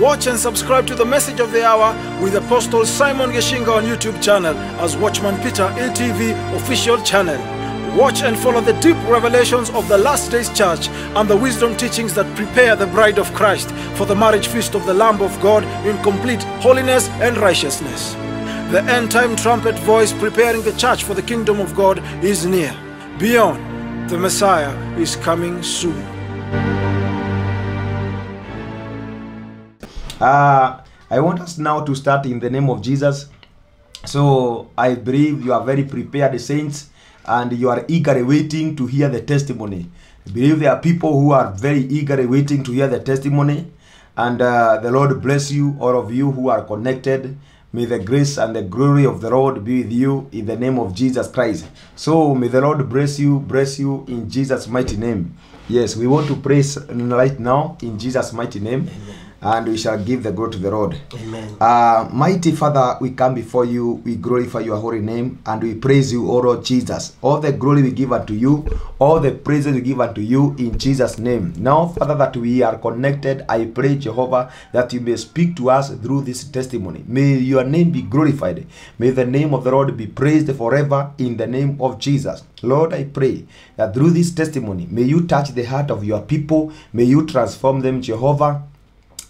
Watch and subscribe to the message of the hour with Apostle Simon Gichinga on YouTube channel as Watchman Peter ATV official channel. Watch and follow the deep revelations of the last days church and the wisdom teachings that prepare the bride of Christ for the marriage feast of the Lamb of God in complete holiness and righteousness. The end time trumpet voice preparing the church for the kingdom of God is near. Beyond, the Messiah is coming soon. Uh, I want us now to start in the name of Jesus. So I believe you are very prepared, saints, and you are eagerly waiting to hear the testimony. I believe there are people who are very eagerly waiting to hear the testimony. And uh, the Lord bless you, all of you who are connected. May the grace and the glory of the Lord be with you in the name of Jesus Christ. So may the Lord bless you, bless you in Jesus' mighty name. Yes, we want to praise right now in Jesus' mighty name. And we shall give the glory to the Lord. Amen. Uh, mighty Father, we come before you, we glorify your holy name, and we praise you, O Lord Jesus. All the glory we give unto you, all the praises we give unto you in Jesus' name. Now, Father, that we are connected, I pray, Jehovah, that you may speak to us through this testimony. May your name be glorified. May the name of the Lord be praised forever in the name of Jesus. Lord, I pray that through this testimony, may you touch the heart of your people, may you transform them, Jehovah.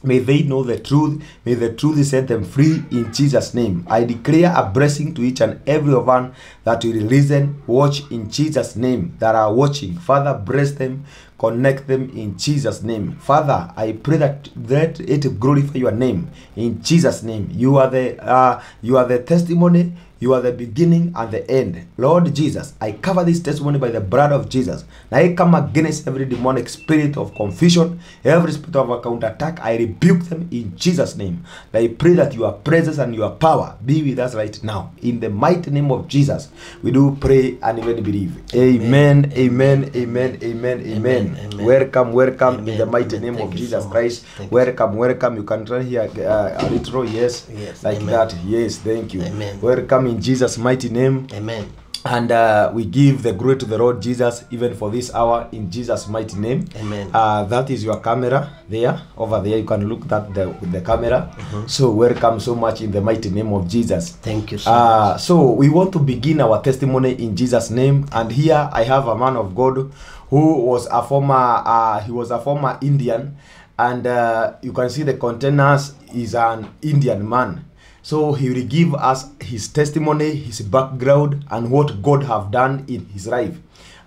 May they know the truth. May the truth set them free in Jesus' name. I declare a blessing to each and every one that will listen, watch in Jesus' name, that are watching. Father, bless them, connect them in Jesus' name. Father, I pray that that it glorify your name in Jesus' name. You are the uh, you are the testimony. You are the beginning and the end. Lord Jesus, I cover this testimony by the blood of Jesus. Now I come against every demonic spirit of confusion, every spirit of a counterattack. I rebuke them in Jesus' name. I pray that your presence and your power be with us right now. In the mighty name of Jesus, we do pray and even believe. Amen, amen, amen, amen, amen. Amen. Welcome, welcome in the mighty amen. name Thank of Jesus so. Christ. Thank you. Welcome, welcome. You can try here uh, a little, yes, Yes, like amen. that. Yes, thank you. Amen. Welcome in Jesus' mighty name. Amen. And uh, we give the glory to the Lord Jesus even for this hour in Jesus' mighty name. Amen. Uh, that is your camera there, over there. You can look at the the camera. Mm-hmm. So welcome so much in the mighty name of Jesus. Thank you so Uh, much. so we want to begin our testimony in Jesus' name. And here I have a man of God who was a former, uh, he was a former Indian, and uh, you can see the containers is an Indian man. So he will give us his testimony, his background, and what God have done in his life.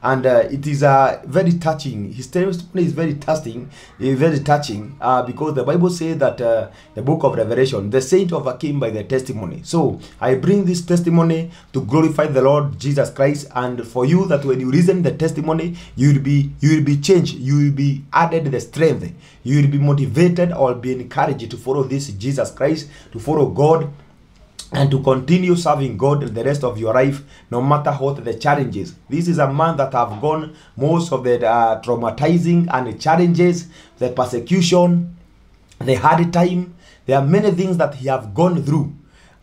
And uh, it is uh, very touching. His testimony is very touching, eh, very touching, uh, because the Bible says that uh, the book of Revelation, the saint overcame by the testimony. So I bring this testimony to glorify the Lord Jesus Christ, and for you that when you listen the testimony, you will be you will be changed, you will be added the strength, you will be motivated or be encouraged to follow this Jesus Christ, to follow God, and to continue serving God the rest of your life, no matter what the challenges. This is a man that have gone most of the uh, traumatizing and the challenges, the persecution, the hard time. There are many things that he have gone through,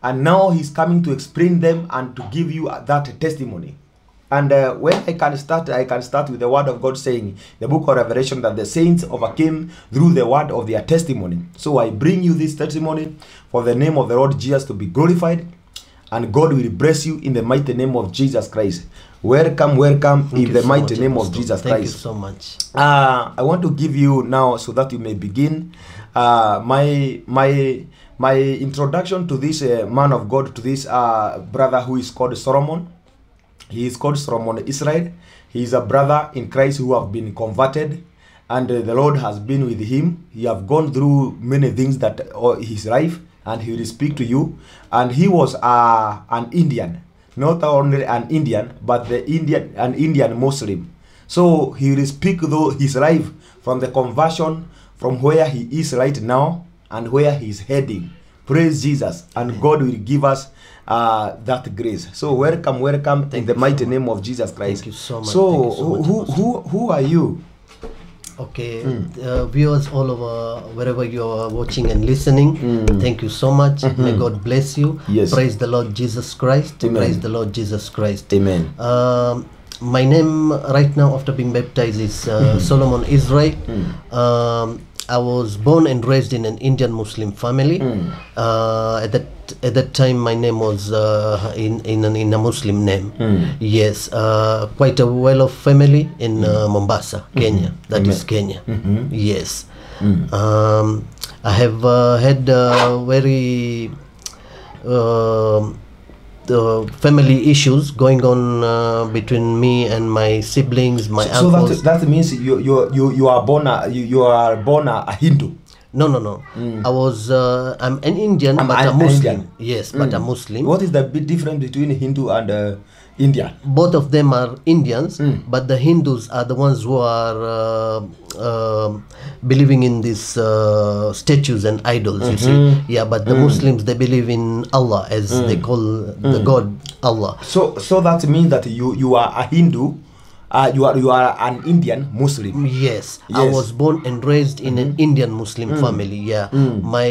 and now he's coming to explain them and to give you that testimony. And uh, where I can start, I can start with the word of God saying, the book of Revelation, that the saints overcame through the word of their testimony. So I bring you this testimony for the name of the Lord Jesus to be glorified, and God will bless you in the mighty name of Jesus Christ. Welcome, welcome Thank in the so mighty much, name of Apostle. Jesus Thank Christ. you so much. Uh, I want to give you now so that you may begin uh, my my my introduction to this uh, man of God, to this uh, brother who is called Solomon. He is called Solomon Israel. He is a brother in Christ who have been converted, and uh, the Lord has been with him. He have gone through many things that uh, his life, and he will speak to you. And he was uh, an Indian, not only an Indian, but the Indian an Indian Muslim. So he will speak though his life from the conversion from where he is right now and where he is heading. Praise Jesus, and God will give us uh, that grace. So welcome, welcome in the you so mighty name of Jesus Christ. Thank you so much. So, so much, who, who who are you? Okay, uh, viewers all over, wherever you are watching and listening, thank you so much. May God bless you. Yes. Praise the Lord Jesus Christ. Amen. Praise the Lord Jesus Christ. Amen. Um, my name right now after being baptized is uh, Solomon Israel. Um, I was born and raised in an Indian Muslim family. Uh, at that at that time, my name was uh, in in, an, in a Muslim name. Yes, uh, quite a well-off family in uh, Mombasa, Kenya. That is Kenya. Yes. Um, I have uh, had very um the family issues going on uh, between me and my siblings, my so uncles. that that means you you you you are born a, you, you are born a, Hindu. No, no, no. I was. Uh, I'm an Indian, I'm but an a Muslim. Indian. Yes, but a Muslim. What is the big difference between Hindu and uh, Indian? Both of them are Indians, but the Hindus are the ones who are uh, uh, believing in these uh, statues and idols. You see, yeah. But the Muslims they believe in Allah as they call the God Allah. So so that means that you you are a Hindu, uh, you are you are an Indian Muslim. Yes, I was born and raised in an Indian Muslim family. Yeah, my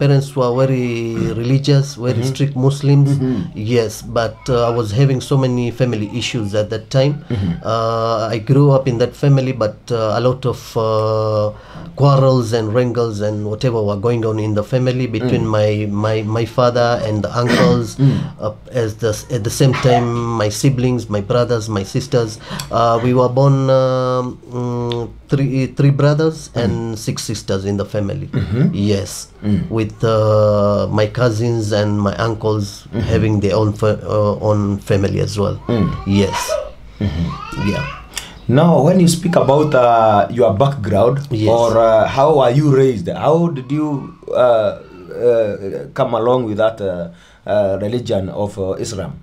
parents were very religious, very strict Muslims. Yes, but uh, I was having so many family issues at that time. Uh, I grew up in that family, but uh, a lot of uh, quarrels and wrangles and whatever were going on in the family between my my my father and the uncles. Uh, as the at the same time, my siblings, my brothers, my sisters. Uh, we were born um, mm, three three brothers and six sisters in the family. Yes, with uh, my cousins and my uncles having their own fa- uh, own family as well. Yes, yeah. Now, when you speak about uh, your background Yes. or uh, how are you raised, how did you uh, uh, come along with that uh, uh, religion of uh, Islam?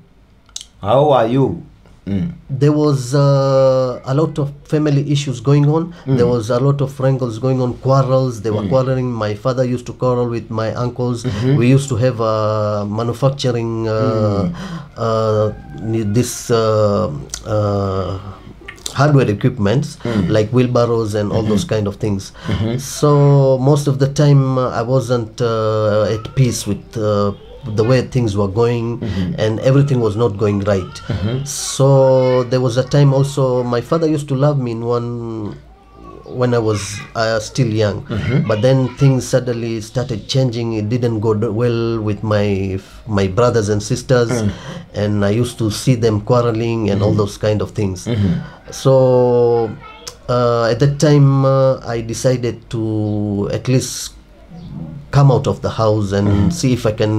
How are you? Mm. there was uh, a lot of family issues going on. There was a lot of wrangles going on, quarrels. They were quarreling. My father used to quarrel with my uncles. We used to have uh, manufacturing uh, uh, this. Uh, uh, hardware equipments like wheelbarrows and all those kind of things so most of the time uh, i wasn't uh, at peace with uh, the way things were going and everything was not going right. So there was a time also my father used to love me in one when I was uh, still young, but then things suddenly started changing. It didn't go well with my my brothers and sisters, and I used to see them quarreling and all those kind of things. So uh, at that time, uh, I decided to at least come out of the house and mm-hmm. see if I can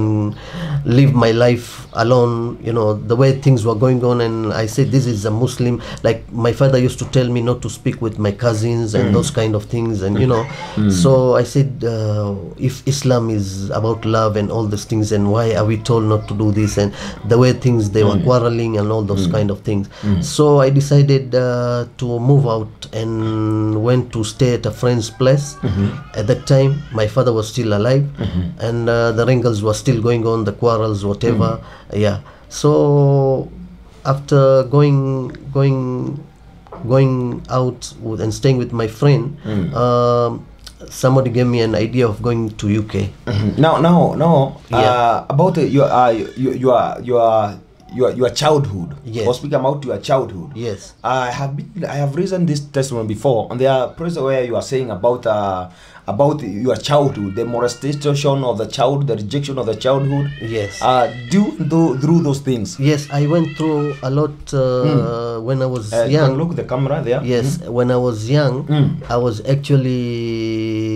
live my life alone. You know the way things were going on, and I said this is a Muslim. Like my father used to tell me not to speak with my cousins and mm. those kind of things, and you know. Mm. Mm. So I said, uh, if Islam is about love and all these things, and why are we told not to do this? And the way things they were quarreling and all those kind of things. So I decided uh, to move out and went to stay at a friend's place. Mm-hmm. At that time, my father was still alive, and uh, the wrangles were still going on, the quarrels, whatever. Yeah. So after going going going out with, and staying with my friend, um, somebody gave me an idea of going to UK. Now, now, now, Yeah. uh, about uh, your, uh, your, your, your, your, your childhood. Yes. Or speak about your childhood. Yes. I have been, I have written this testimony before, and there are places where you are saying about uh, about your childhood, the molestation of the child, the rejection of the childhood. Yes. Uh, do do through those things. Yes, I went through a lot uh, mm. when I was Uh, you young. can look the camera there. Yes, mm. when I was young, Mm. I was actually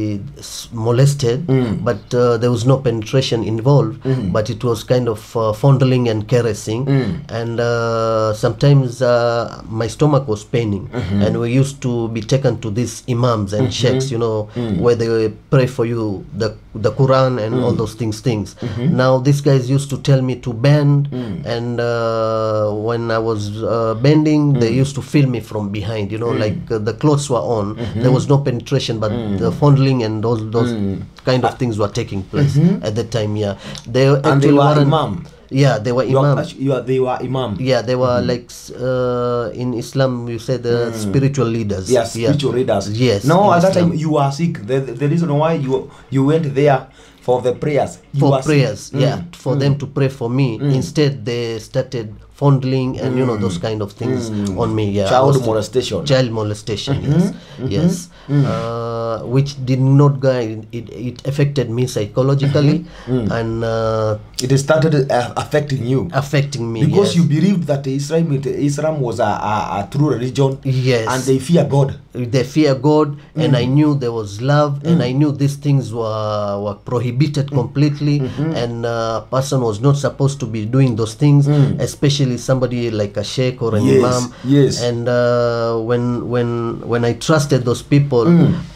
molested, Mm. but uh, there was no penetration involved. But it was kind of uh, fondling and caressing, Mm. and uh, sometimes uh, my stomach was paining, Mm-hmm. and we used to be taken to these imams and sheikhs, you know, Mm. where they pray for you the the Quran and all those things. Things. Mm-hmm. Now these guys used to tell me to bend, Mm. and uh, when I was uh, bending, they used to feel me from behind. You know, like the clothes were on, there was no penetration, but the fondling and those those kind of things were taking place mm-hmm. at that time. Yeah, they And they were an, imam. Yeah, they were You imam. you are, they were imam. Yeah, they were mm-hmm. like uh, in Islam. You say the mm. spiritual leaders. Yes, spiritual leaders. Yes. No, at at that time you were sick. The, the reason why you you went there for the prayers. You for prayers sick. yeah Mm. for mm. them to pray for me instead they started fondling and you know those mm. kind of things mm. on me yeah. Child was- molestation. child molestation mm-hmm. yes. Mm-hmm. Yes. Mm-hmm. Uh, which did not go it, it affected me psychologically mm. and uh, It started uh, affecting you. affecting me because yes. you believed that Islam, Islam was a, a, a true religion Yes. and they fear God. they fear God, and I knew there was love, and I knew these things were, were prohibited completely, and a person was not supposed to be doing those things, especially somebody like a sheikh or an Yes, imam. yes. And uh, when when when I trusted those people,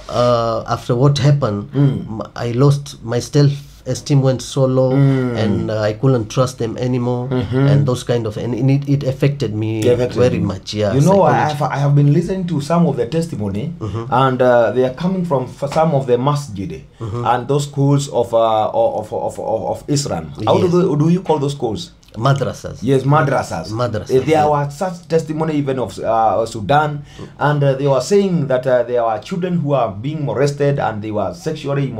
uh, after what happened, m- I lost my self esteem went so low and uh, i couldn't trust them anymore and those kind of and it, it affected me very you. much yeah You know, I have, I have been listening to some of the testimony, and uh, they are coming from f- some of the masjid and those schools of uh, of, of, of, of Islam. How Yes. do, they, do you call those schools? Madrasas Yes, madrasas. Madrasas, Uh, There yeah. were such testimony even of uh, Sudan, and uh, they were saying that uh, there were children who are being molested and they were sexually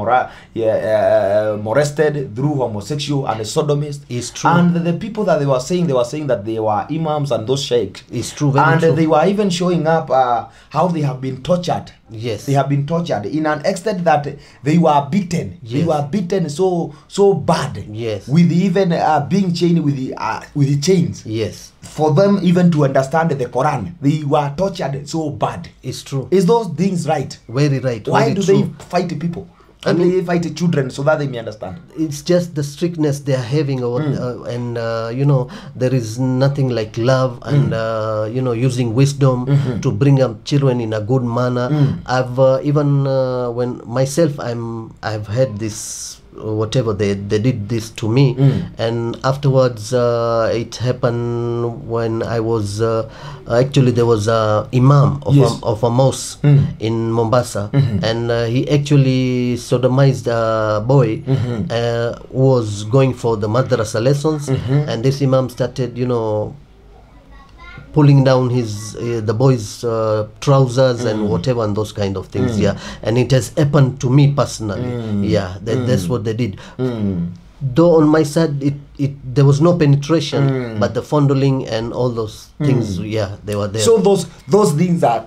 yeah, uh, molested through homosexual and sodomist. It's true. And the people that they were saying, they were saying that they were imams and those sheikhs. It's true, very and true. they were even showing up uh, how they have been tortured. Yes. They have been tortured in an extent that they were beaten. Yes. They were beaten so so bad. Yes. With even uh, being chained with the uh, with the chains. yes For them even to understand the Quran, they were tortured so bad. it's true Is those things right? very right Why very do true. they fight people? I And mean- they invite children so that they may understand. it's just the strictness they are having or, uh, and uh, you know there is nothing like love and uh, you know using wisdom to bring up children in a good manner. I've uh, even uh, when myself i'm i've had this whatever they they did this to me. And afterwards uh, it happened when i was uh, actually there was a imam of, Yes. a, of a mosque in mombasa. And uh, he actually sodomized a boy uh, who was going for the madrasa lessons. And this imam started you know pulling down his uh, the boy's uh, trousers mm. and whatever and those kind of things Mm. yeah. And it has happened to me personally Mm. yeah that, that's what they did. Though on my side it, it there was no penetration but the fondling and all those things yeah they were there. So those those things are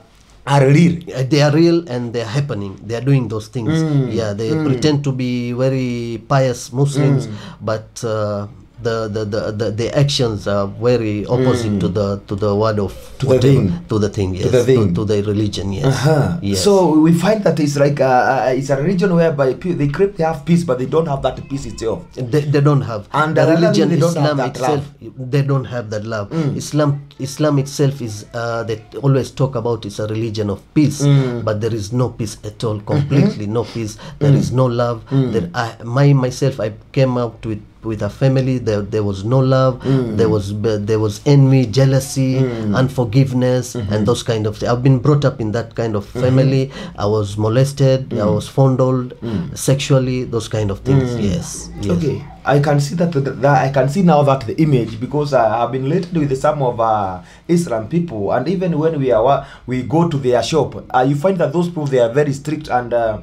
are real. Uh, they are real and they are happening. They are doing those things. Yeah they pretend to be very pious muslims but uh, the, the, the, the, the actions are very opposite to the to the word of To the thing. to the thing yes. the thing. To, the religion yes. Uh-huh. yes. So we find that it's like uh, uh, it's a religion whereby they claim they have peace, but they don't have that peace itself. they, they don't have. And the religion thing, they don't have islam that itself they don't have that love. Islam islam itself is uh, they always talk about it's a religion of peace but there is no peace at all completely no peace. There is no love. There I, my myself i came out with with a family there, there was no love mm. there was there was envy jealousy mm. unforgiveness mm-hmm. and those kind of i've been brought up in that kind of mm-hmm. family. I was molested i mm. was fondled sexually those kind of things. Yes, yes. Okay, I can see that, that I can see now that the image because I have been related with some of uh, Islam people, and even when we are we go to their shop, uh, you find that those people they are very strict and. Uh,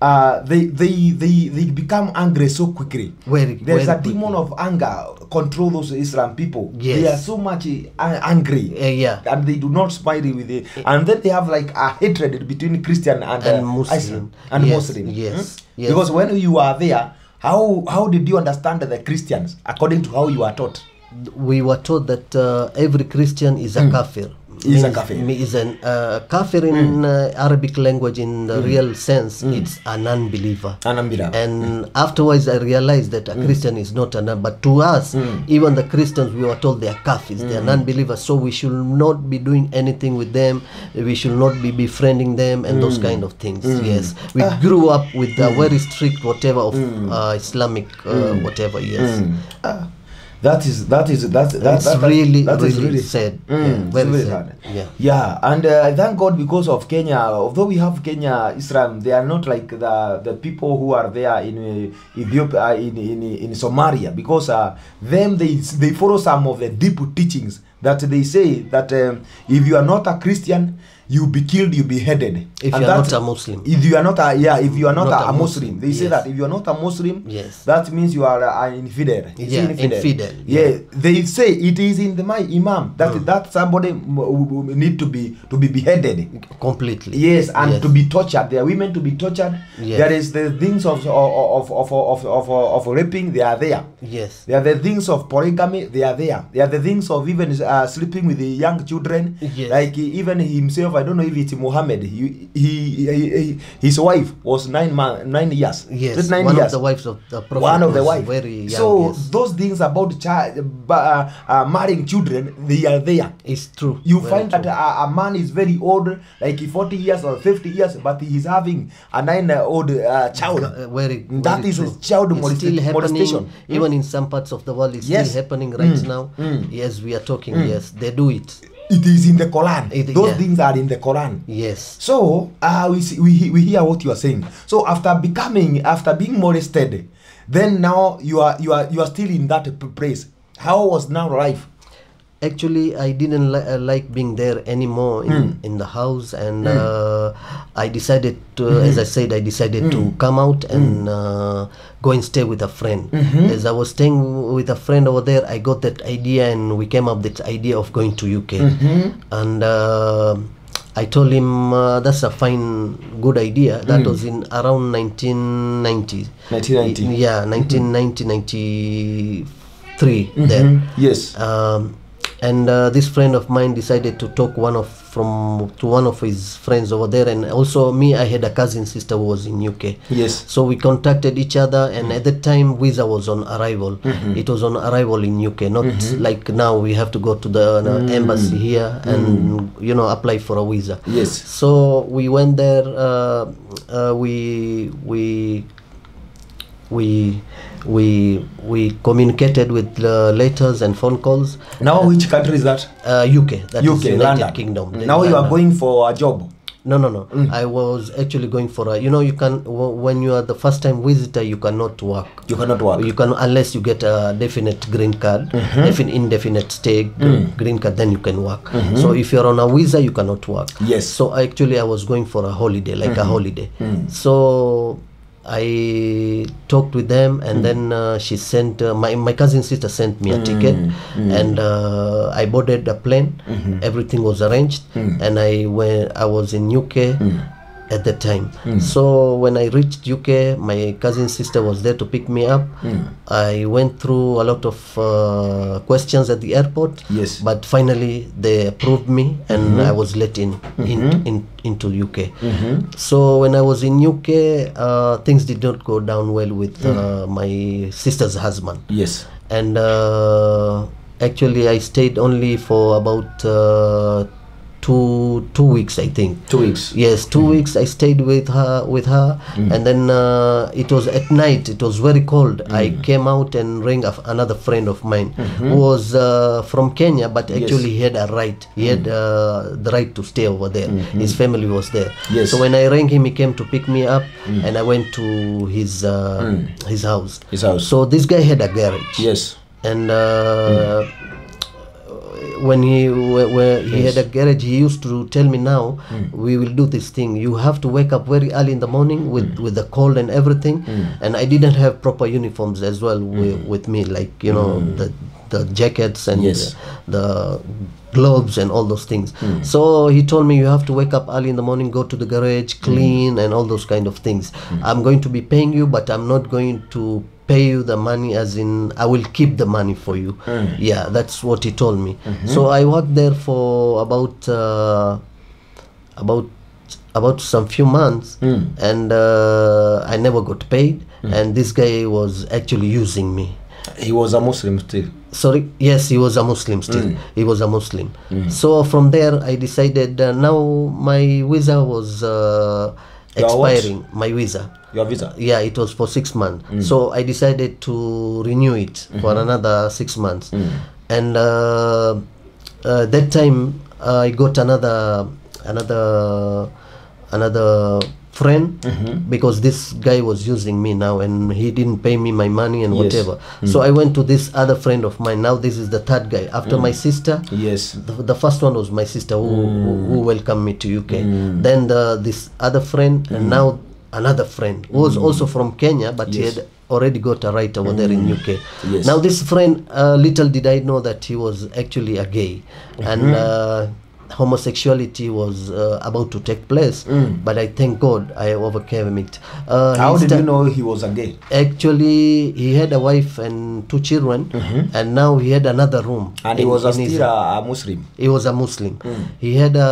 uh, they, they they they become angry so quickly. Very- There's very a demon of anger control those Islam people. Yes. They are so much uh, angry. Uh, yeah. and they do not smile with it. And then they have like a hatred between Christian and, uh, And Muslim. Islam and Yes, Muslim. yes, Hmm? yes. Because when you are there, how how did you understand the Christians according to how you are taught? we were taught that uh, every Christian is a kafir. Is a kafir. Is an uh, kafir in uh, Arabic language in the real sense. It's an unbeliever. An unbeliever. And afterwards, I realized that a Christian is not an. But to us, even the Christians, we were told they are kafirs. They are non-believers. So we should not be doing anything with them. We should not be befriending them and those kind of things. Yes, we grew up with a very strict whatever of uh, Islamic uh, whatever. Yes. Ah, that is that is that that, that, really, that is really sad. Mm, Yeah, very really sad. sad. Yeah. yeah, and uh, I thank God because of Kenya. Although we have Kenya, Islam, they are not like the the people who are there in uh, Ethiopia, uh, in, in in Somalia, because uh, them they they follow some of the deep teachings that they say that um, if you are not a Christian, you be killed, you'll be beheaded. If And you are not a Muslim. If you are not a yeah, if you are not, Not a, a Muslim, Muslim, they say that if you are not a Muslim, Yes. that means you are an infidel. Is Yeah, it infidel, Yeah. yeah. they say it is in the my imam that that somebody m- w- w- need to be to be beheaded. completely Yes, and Yes. to be tortured. There are women to be tortured. Yes. There is the things of of, of, of, of, of, of raping. They are there. yes There are the things of polygamy. They are there. There are the things of even uh, sleeping with the young children. Yes. Like even himself. I don't know if it's Muhammad. He, he, he, his wife was nine man, nine years. yes nine one years. of the wives of the prophet One of the wife. very young so yes. those things about child, uh, uh, marrying children, they are there. it's true You very find true. that a, a man is very old, like 40 years or 50 years, but he's having a nine-year-old uh, child. Uh, very very That is a true. child it's molest- still happening molestation. even mm. in some parts of the world it's Yes. still happening right Mm, now mm. yes we are talking yes they do it It is in the Quran. It- Those yeah. things are in the Quran. yes So uh, we, see, we we hear what you are saying. So after becoming after being molested, then now you are you are you are still in that place. How was now life? Actually i didn't li- uh, like being there anymore in, Mm. in the house and uh, i decided to Mm-hmm. as i said i decided to Mm. come out and uh, go and stay with a friend Mm-hmm. as i was staying with a friend over there i got that idea and we came up with the idea of going to uk Mm-hmm. and uh, I told him uh, that's a fine, good idea. That Mm. was in around 1990. 1990. Yeah, 1990, 93 Mhm. then Yes. um, and uh, this friend of mine decided to talk one of from to one of his friends over there and also me i had a cousin sister who was in uk Yes. so we contacted each other and at that time visa was on arrival Mm-hmm. it was on arrival in uk not like now we have to go to the uh, embassy here and you know apply for a visa Mm. Yes. so we went there uh, uh, we we we we we communicated with uh, letters and phone calls Now which country is that? uh, uk that UK, is united London. kingdom Now London. you are going for a job. no no no Mm. i was actually going for a you know you can when you are the first time visitor you cannot work You cannot work. you can unless you get a definite green card mm-hmm. definite indefinite stay mm. green card then you can work Mm-hmm. so if you're on a visa you cannot work Yes. so actually i was going for a holiday like mm-hmm. a holiday so i talked with them and then uh, she sent uh, my, my cousin sister sent me a ticket and uh, i boarded a plane. Everything was arranged and i went i was in uk at that time. So when i reached uk my cousin sister was there to pick me up. I went through a lot of uh, questions at the airport. Yes. but finally they approved me and i was let in, in, in into uk so when i was in uk uh, things did not go down well with uh, my sister's husband. Yes. and uh, actually i stayed only for about uh, two two weeks i think. Two weeks. yes 2 weeks i stayed with her with her and then uh, it was at night it was very cold. I came out and rang a, another friend of mine who was uh, from kenya but actually he had a right he had uh, the right to stay over there. His family was there. Yes. so when i rang him he came to pick me up and i went to his uh, his house. His house. so this guy had a garage. Yes. and uh, when he where, he had a garage he used to tell me now hmm. we will do this thing. You have to wake up very early in the morning with hmm. with the cold and everything. Hmm. And i didn't have proper uniforms as well with, with me like you know the the jackets and Yes. the, the gloves and all those things. So he told me you have to wake up early in the morning go to the garage clean and all those kind of things. I'm going to be paying you but i'm not going to pay you the money as in i will keep the money for you. Mm. Yeah that's what he told me. Mm-hmm. So i worked there for about uh, about about some few months mm. and uh, i never got paid mm. and this guy was actually using me. He was a Muslim still. sorry? Yes he was a muslim still. He was a muslim. So from there i decided uh, now my visa was uh, Your what? expiring my visa. Your visa. yeah it was for six months. So i decided to renew it for another six months. And uh, uh, that time i got another another another friend mm-hmm. because this guy was using me now and he didn't pay me my money and Yes. whatever. Mm. So i went to this other friend of mine. Now this is the third guy. After mm. my sister Yes. the, the first one was my sister who, mm. who, who welcomed me to uk then the, this other friend and now another friend who was also from kenya but he had already got a right over there in uk Yes. now this friend uh, little did i know that he was actually a gay. And mm-hmm. uh, homosexuality was uh, about to take place but i thank god i overcame it uh, How did you know he was a gay? actually he had a wife and two children and now he had another room And he was a in his- still a, Muslim. he was a Muslim. He had a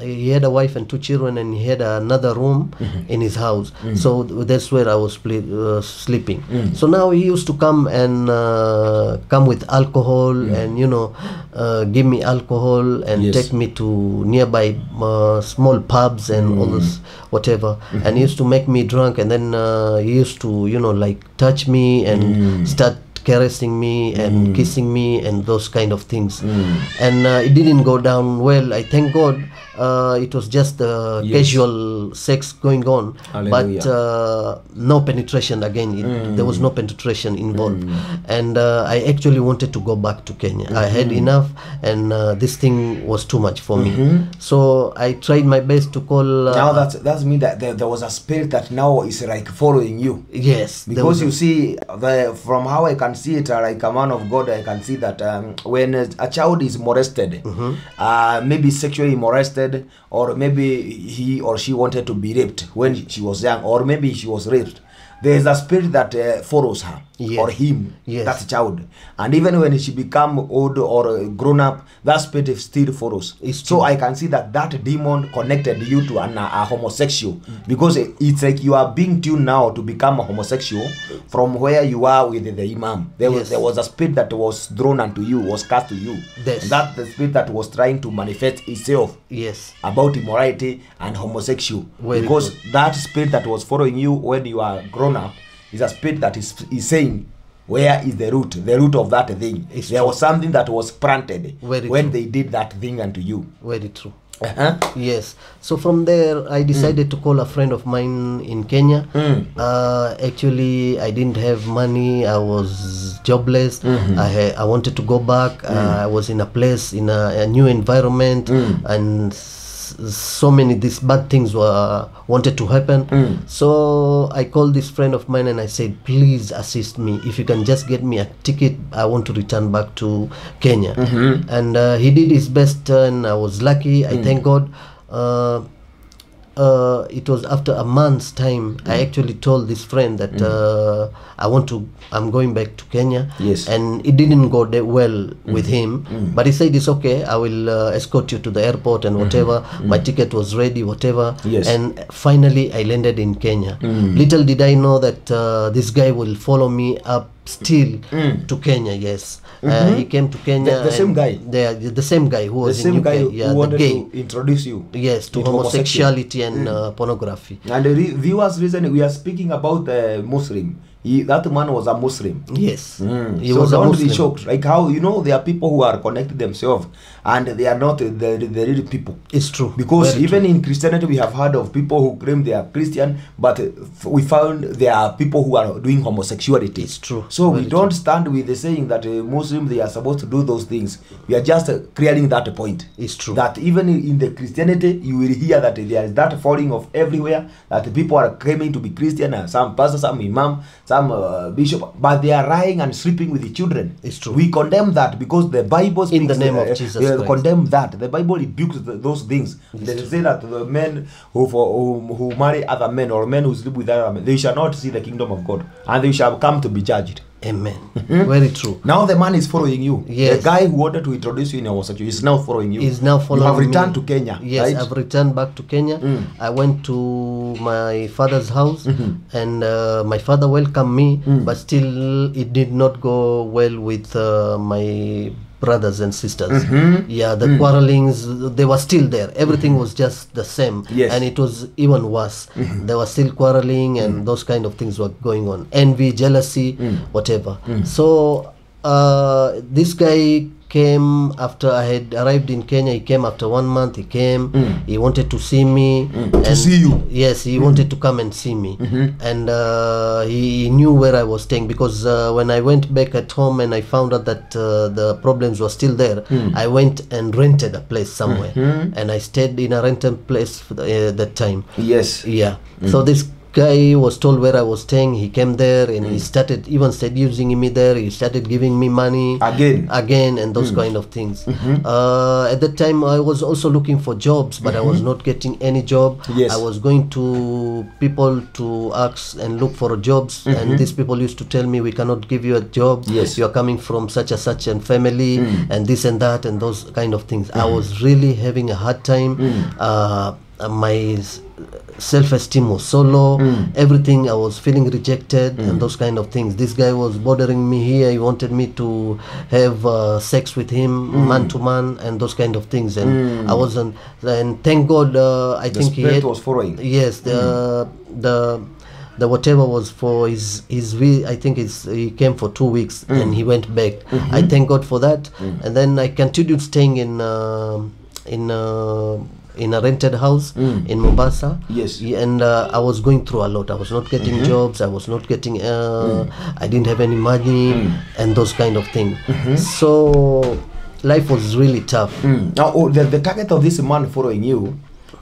he had a wife and two children, and he had another room in his house. So th- that's where I was pla- uh, sleeping. So now he used to come and uh, come with alcohol and you know uh, give me alcohol and Yes. take me to nearby uh, small pubs and all this whatever. And he used to make me drunk, and then uh, he used to you know like touch me and start caressing me and kissing me and those kind of things. And uh, it didn't go down well i thank god uh, it was just uh, Yes. casual sex going on. But uh, no penetration again. It, there was no penetration involved. And uh, i actually wanted to go back to kenya. I had enough and uh, this thing was too much for me. So i tried my best to call uh, now that's that's mean that there, there was a spirit that now is like following you. yes because you see the from how i can see it uh, like a man of god i can see that um, when a, a child is molested uh, maybe sexually molested or maybe he or she wanted to be raped when she was young or maybe she was raped. There is a spirit that uh, follows her Yes. or him Yes. that child and even when she become old or uh, grown up that spirit still follows It's so true. i can see that that demon connected you to an, a homosexual because it's like you are being tuned now to become a homosexual from where you are with the imam there was there was a spirit that was thrown unto you was cast to you Yes. that the spirit that was trying to manifest itself yes about immorality and homosexual Very because good. that spirit that was following you when you are grown up is a spirit that is, is saying where is the root the root of that thing It's there true. was something that was planted Very when true. they did that thing unto you very true uh-huh. Yes. So from there, I decided mm. to call a friend of mine in Kenya. mm. Uh, actually, I didn't have money. I was jobless. I ha- I wanted to go back. mm. Uh, I was in a place in a, a new environment, and s- so many these bad things were wanted to happen. So I called this friend of mine and I said, please assist me. If you can just get me a ticket, I want to return back to Kenya. And uh, he did his best, and I was lucky. I thank God. Uh, uh, it was after a month's time I actually told this friend that uh, I want to I'm going back to Kenya. Yes. and it didn't go that well with him. But he said it's okay I will uh, escort you to the airport and whatever. My ticket was ready whatever. Yes. and finally I landed in Kenya. Little did I know that uh, this guy will follow me up still mm. to Kenya yes mm-hmm. uh, he came to Kenya The- the same guy? the, the same guy who the was in same UK guy who yeah the gay to introduce you yes to homosexuality, homosexuality and mm. uh, pornography and the re- viewers reason we are speaking about the muslim he, that man was a muslim. Yes. He so was a don't be shocked. Like how you know there are people who are connected themselves and they are not the, the, the real people. It's true. Because Very even in christianity we have heard of people who claim they are christian but uh, we found there are people who are doing homosexuality. It's true. so we don't don't stand with the saying that uh, muslim they are supposed to do those things. We are just uh, clearing that point. It's true. that even in the christianity you will hear that there is that falling of everywhere that people are claiming to be christian and some pastor some imam some uh, bishop but they are lying and sleeping with the children. It's true. we condemn that because the bible In the name the, of uh, Jesus uh, condemn that. The bible rebukes the, those things. It's they true. say that the men who for who, who marry other men or men who sleep with other men they shall not see the kingdom of god and they shall come to be judged amen. Very true. Now the man is following you. Yes. the guy who wanted to introduce you in homosexuality is now following you. Is now following you have returned me. to kenya yes right? i've returned back to kenya. I went to my father's house and uh, my father welcomed me but still it did not go well with uh, my brothers and sisters. Mm-hmm. Yeah the mm. quarrelings they were still there. Everything mm-hmm. was just the same. Yes. and it was even worse. Mm-hmm. They were still quarreling and mm. those kind of things were going on. Envy jealousy mm. whatever. So uh, this guy came after I had arrived in Kenya. He came after one month. He came. He wanted to see me. To see you? Yes, he wanted to come and see me, and uh, he knew where I was staying because uh, when I went back at home and I found out that uh, the problems were still there, I went and rented a place somewhere, and I stayed in a rented place for the, uh, that time. Yes. Yeah. So this guy was told where I was staying. He came there and he hmm. started even started using me there. He started giving me money Again. again, and those hmm. kind of things. Mm-hmm. Uh, at that time, I was also looking for jobs, but I was mm-hmm. not getting any job. Yes. I was going to people to ask and look for jobs, and mm-hmm. these people used to tell me, "We cannot give you a job. Yes. you are coming from such and such and family, mm. and this and that, and those kind of things." I mm. was really having a hard time. Uh, uh, my self-esteem was so low everything i was feeling rejected and those kind of things. This guy was bothering me here. He wanted me to have uh, sex with him man to man and those kind of things. And i wasn't and thank god uh, i The think he had, was following. yes the the the whatever was for his his we i think it's he came for two weeks and he went back. I thank god for that. And then i continued staying in uh, in uh, in a rented house mm. in mombasa Yes. And uh, i was going through a lot i was not getting mm -hmm. jobs i was not getting uh, mm. i didn't have any money and those kind of things -hmm. so life was really tough Mm. Now, oh, the, the target of this man following you,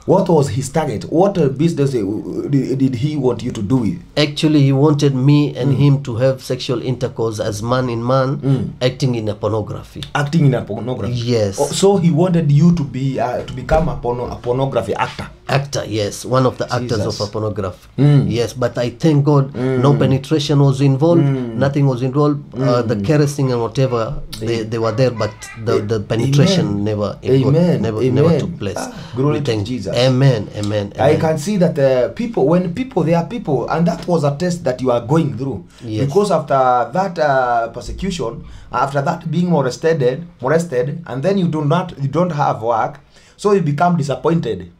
what was his target? What uh, business uh, did, he want you to do with? Actually, he wanted me and him to have sexual intercourse as man in man, acting in a pornography. Acting in a pornography. Yes. Oh, so he wanted you to be uh, to become a, porno, a pornography actor. Actor, yes, one of the actors of a pornography. Yes, but I thank God no penetration was involved, nothing was involved. Uh, the caressing and whatever they, they were there, but the, the penetration Amen. never Amen. never Amen. never took place. Ah, glory We to Jesus. Amen, amen. I amen. can see that uh, people, when people, there are people, and that was a test that you are going through. Yes. Because after that uh, persecution, after that being molested, molested, and then you do not, you don't have work, so you become disappointed.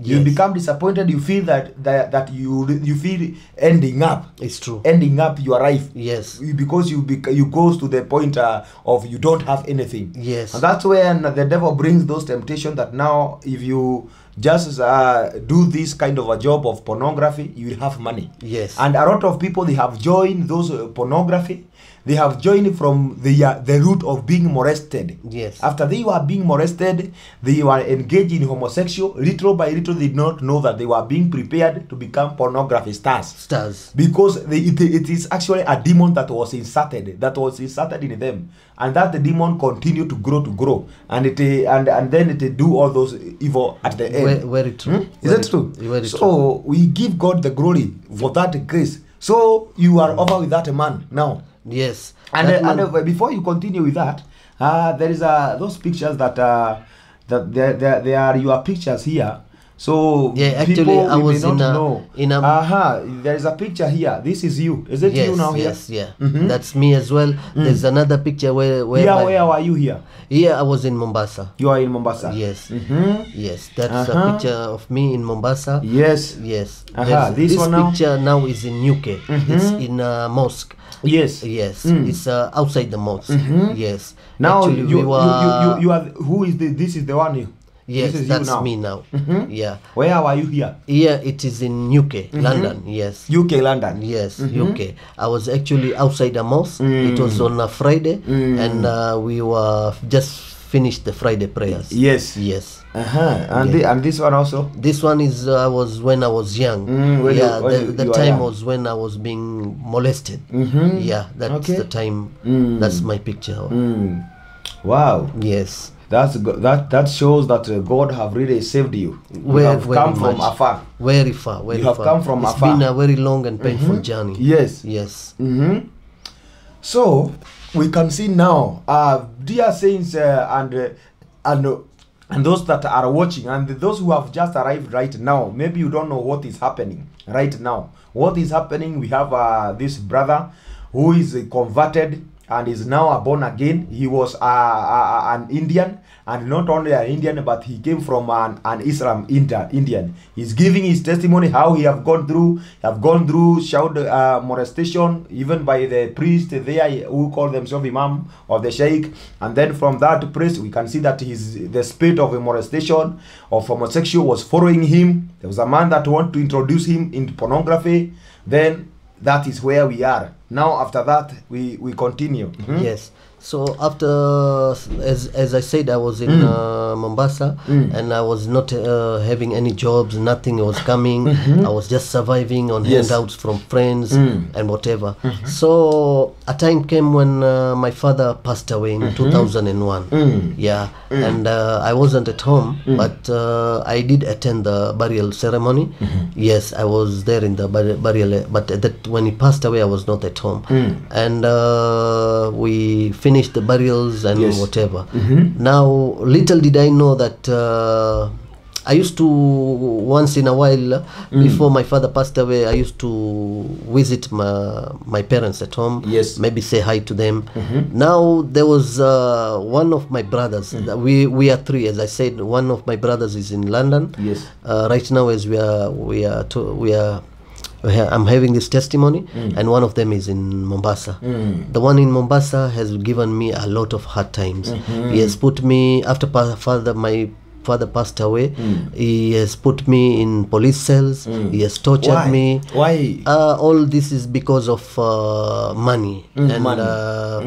You become disappointed. You feel that that, that you you feel ending up, It's true. ending up your life. Yes. Because you bec- you goes to the point uh, of you don't have anything. Yes. And that's when the devil brings those temptations that now if you just uh, do this kind of a job of pornography, you will have money. Yes. And a lot of people they have joined those uh, pornography. They have joined from the uh, the route of being molested. Yes. After they were being molested, they were engaged in homosexual. Little by little, they did not know that they were being prepared to become pornography stars Stars. because they, it, it is actually a demon that was inserted that was inserted in them and that the demon continued to grow to grow and it uh, and and then it do all those evil at the end Very, very true. Hmm? is Very that true Very true. so we give god the glory for that grace so you are over with that man now Yes. and, uh, and uh, before you continue with that uh, there is uh, those pictures that uh, that there, there, there are your pictures here so Yeah, actually, people I was in a- know. in a- uh-huh there is a picture here this is you is it yes, you now here yes, yeah. Mm-hmm. That's me as well. Mm. There's another picture where where yeah, my- where are you here here I was in Mombasa. you are in mombasa Yes. Mm-hmm. Yes, that's Uh-huh. a picture of me in Mombasa. yes Yes. Uh-huh. this one now? picture now is in UK. Mm-hmm. It's in a mosque. yes Yes, Mm. it's uh, outside the mosque. Yes. now Actually, you, we you, were, you, you, you are who is the this is the one you Yes, this is that's you now. me now. Mhm. Yeah. where were you here Here it is in UK, London. Yes. uk london Yes, UK. I was actually outside a mosque. It was on a Friday, and uh, we were just finished the Friday prayers. yes Yes. uh-huh. and, Yeah. the, and this one also This one is uh, was when I was young. Mm, when you- the, you- the you time was when I was being molested. Mhm. Yeah, that's Okay. the time. Mm. That's my picture. Mm. wow Yes. That's that that shows that uh, God have really saved you. You Where- have very come from much. afar. Very far. Very You have far. come from It's afar. been a very long and painful journey. Yes. Yes. hmm So we can see now, uh, dear saints uh, and uh, and uh, and those that are watching and those who have just arrived right now. Maybe you don't know what is happening right now. What is happening? We have uh, this brother who is converted and is now a born again. He was an Indian, and not only an Indian, but he came from an, an Islam Indian. Indian. He's giving his testimony how he have gone through, have gone through child uh, molestation, even by the priest there who call themselves Imam of the Sheikh, and then from that priest we can see that his the spirit of molestation of homosexual was following him. There was a man that wanted to introduce him into pornography. Then that is where we are now. After that, we we continue. Mhm. Yes. So after, as as I said, I was in uh, Mombasa, and I was not uh, having any jobs. Nothing was coming. I was just surviving on Yes. handouts from friends and whatever. So a time came when uh, my father passed away in 2001. Yeah, and uh, I wasn't at home, but uh, I did attend the burial ceremony. Yes, I was there in the bur- burial, but that when he passed away, I was not at home, and uh, we finished the burials and Yes. whatever. Now, little did I know that. Uh, I used to once in a while before my father passed away. I used to visit my my parents at home. Yes. maybe say hi to them. Now there was uh, one of my brothers. We we are three, as I said. One of my brothers is in London. Yes. Uh, right now, as we are we are to, we are. I'm having this testimony, mm. and one of them is in Mombasa. Mm. The one in Mombasa has given me a lot of hard times. -hmm. He has put me after pa- father my father passed away. mm. He has put me in police cells. mm. He has tortured Why? me. Why? Uh, all this is because of uh, money Mm, and money. uh,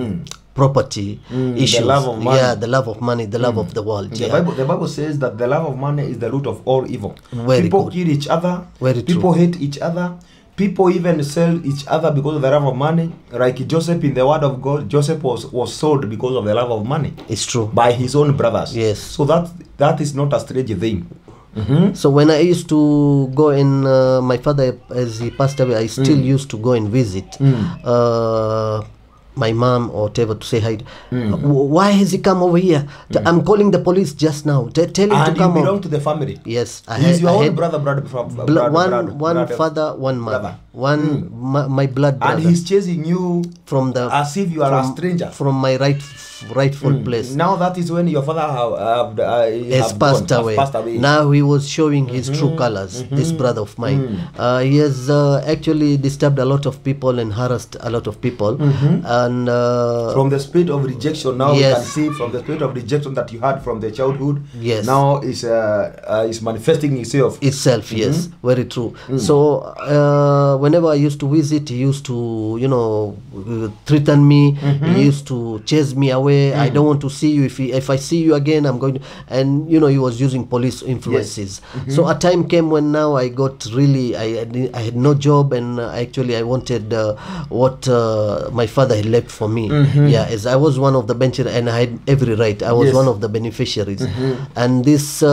property Mm, issues. the love of money. Yeah, the love of money, the love mm. of the world. The yeah. Bible, the Bible says that the love of money is the root of all evil. Very people good. kill each other. Very people true. hate each other. People even sell each other because of the love of money. Like Joseph in the Word of God, Joseph was, was sold because of the love of money It's true. by his own brothers. Yes. So that that is not a strange thing. Mm-hmm. So when I used to go and uh, my father, as he passed away, I still mm. used to go and visit Mm. uh, my mom or whatever to say hi. Mm. Why has he come over here? Mm. I'm calling the police just now. T- tell him And to you come belong on. to the family. Yes, I He's had, your I own had brother, brother, brother, brother, one brother, one brother. father, one mother, brother. One my, my blood brother. and he's chasing you from the as if you are a stranger. from my right rightful place. Now that is when your father have, have, uh, has passed, gone, away. passed away. Now he was showing his true colors. This brother of mine, uh, he has uh, actually disturbed a lot of people and harassed a lot of people. And uh, from the spirit of rejection now Yes. you can see from the spirit of rejection that you had from the childhood Yes. now is uh, is manifesting itself itself, yes, very true. So uh, whenever I used to visit, he used to, you know, uh, threaten me. He used to chase me away. I don't want to see you. If he, if I see you again, I'm going to. And you know, he was using police influences. So a time came when now I got really, I had, I had no job, and uh, actually I wanted uh, what uh, my father had left for me. Yeah, as I was one of the bencher, and I had every right. I was Yes. one of the beneficiaries, and this.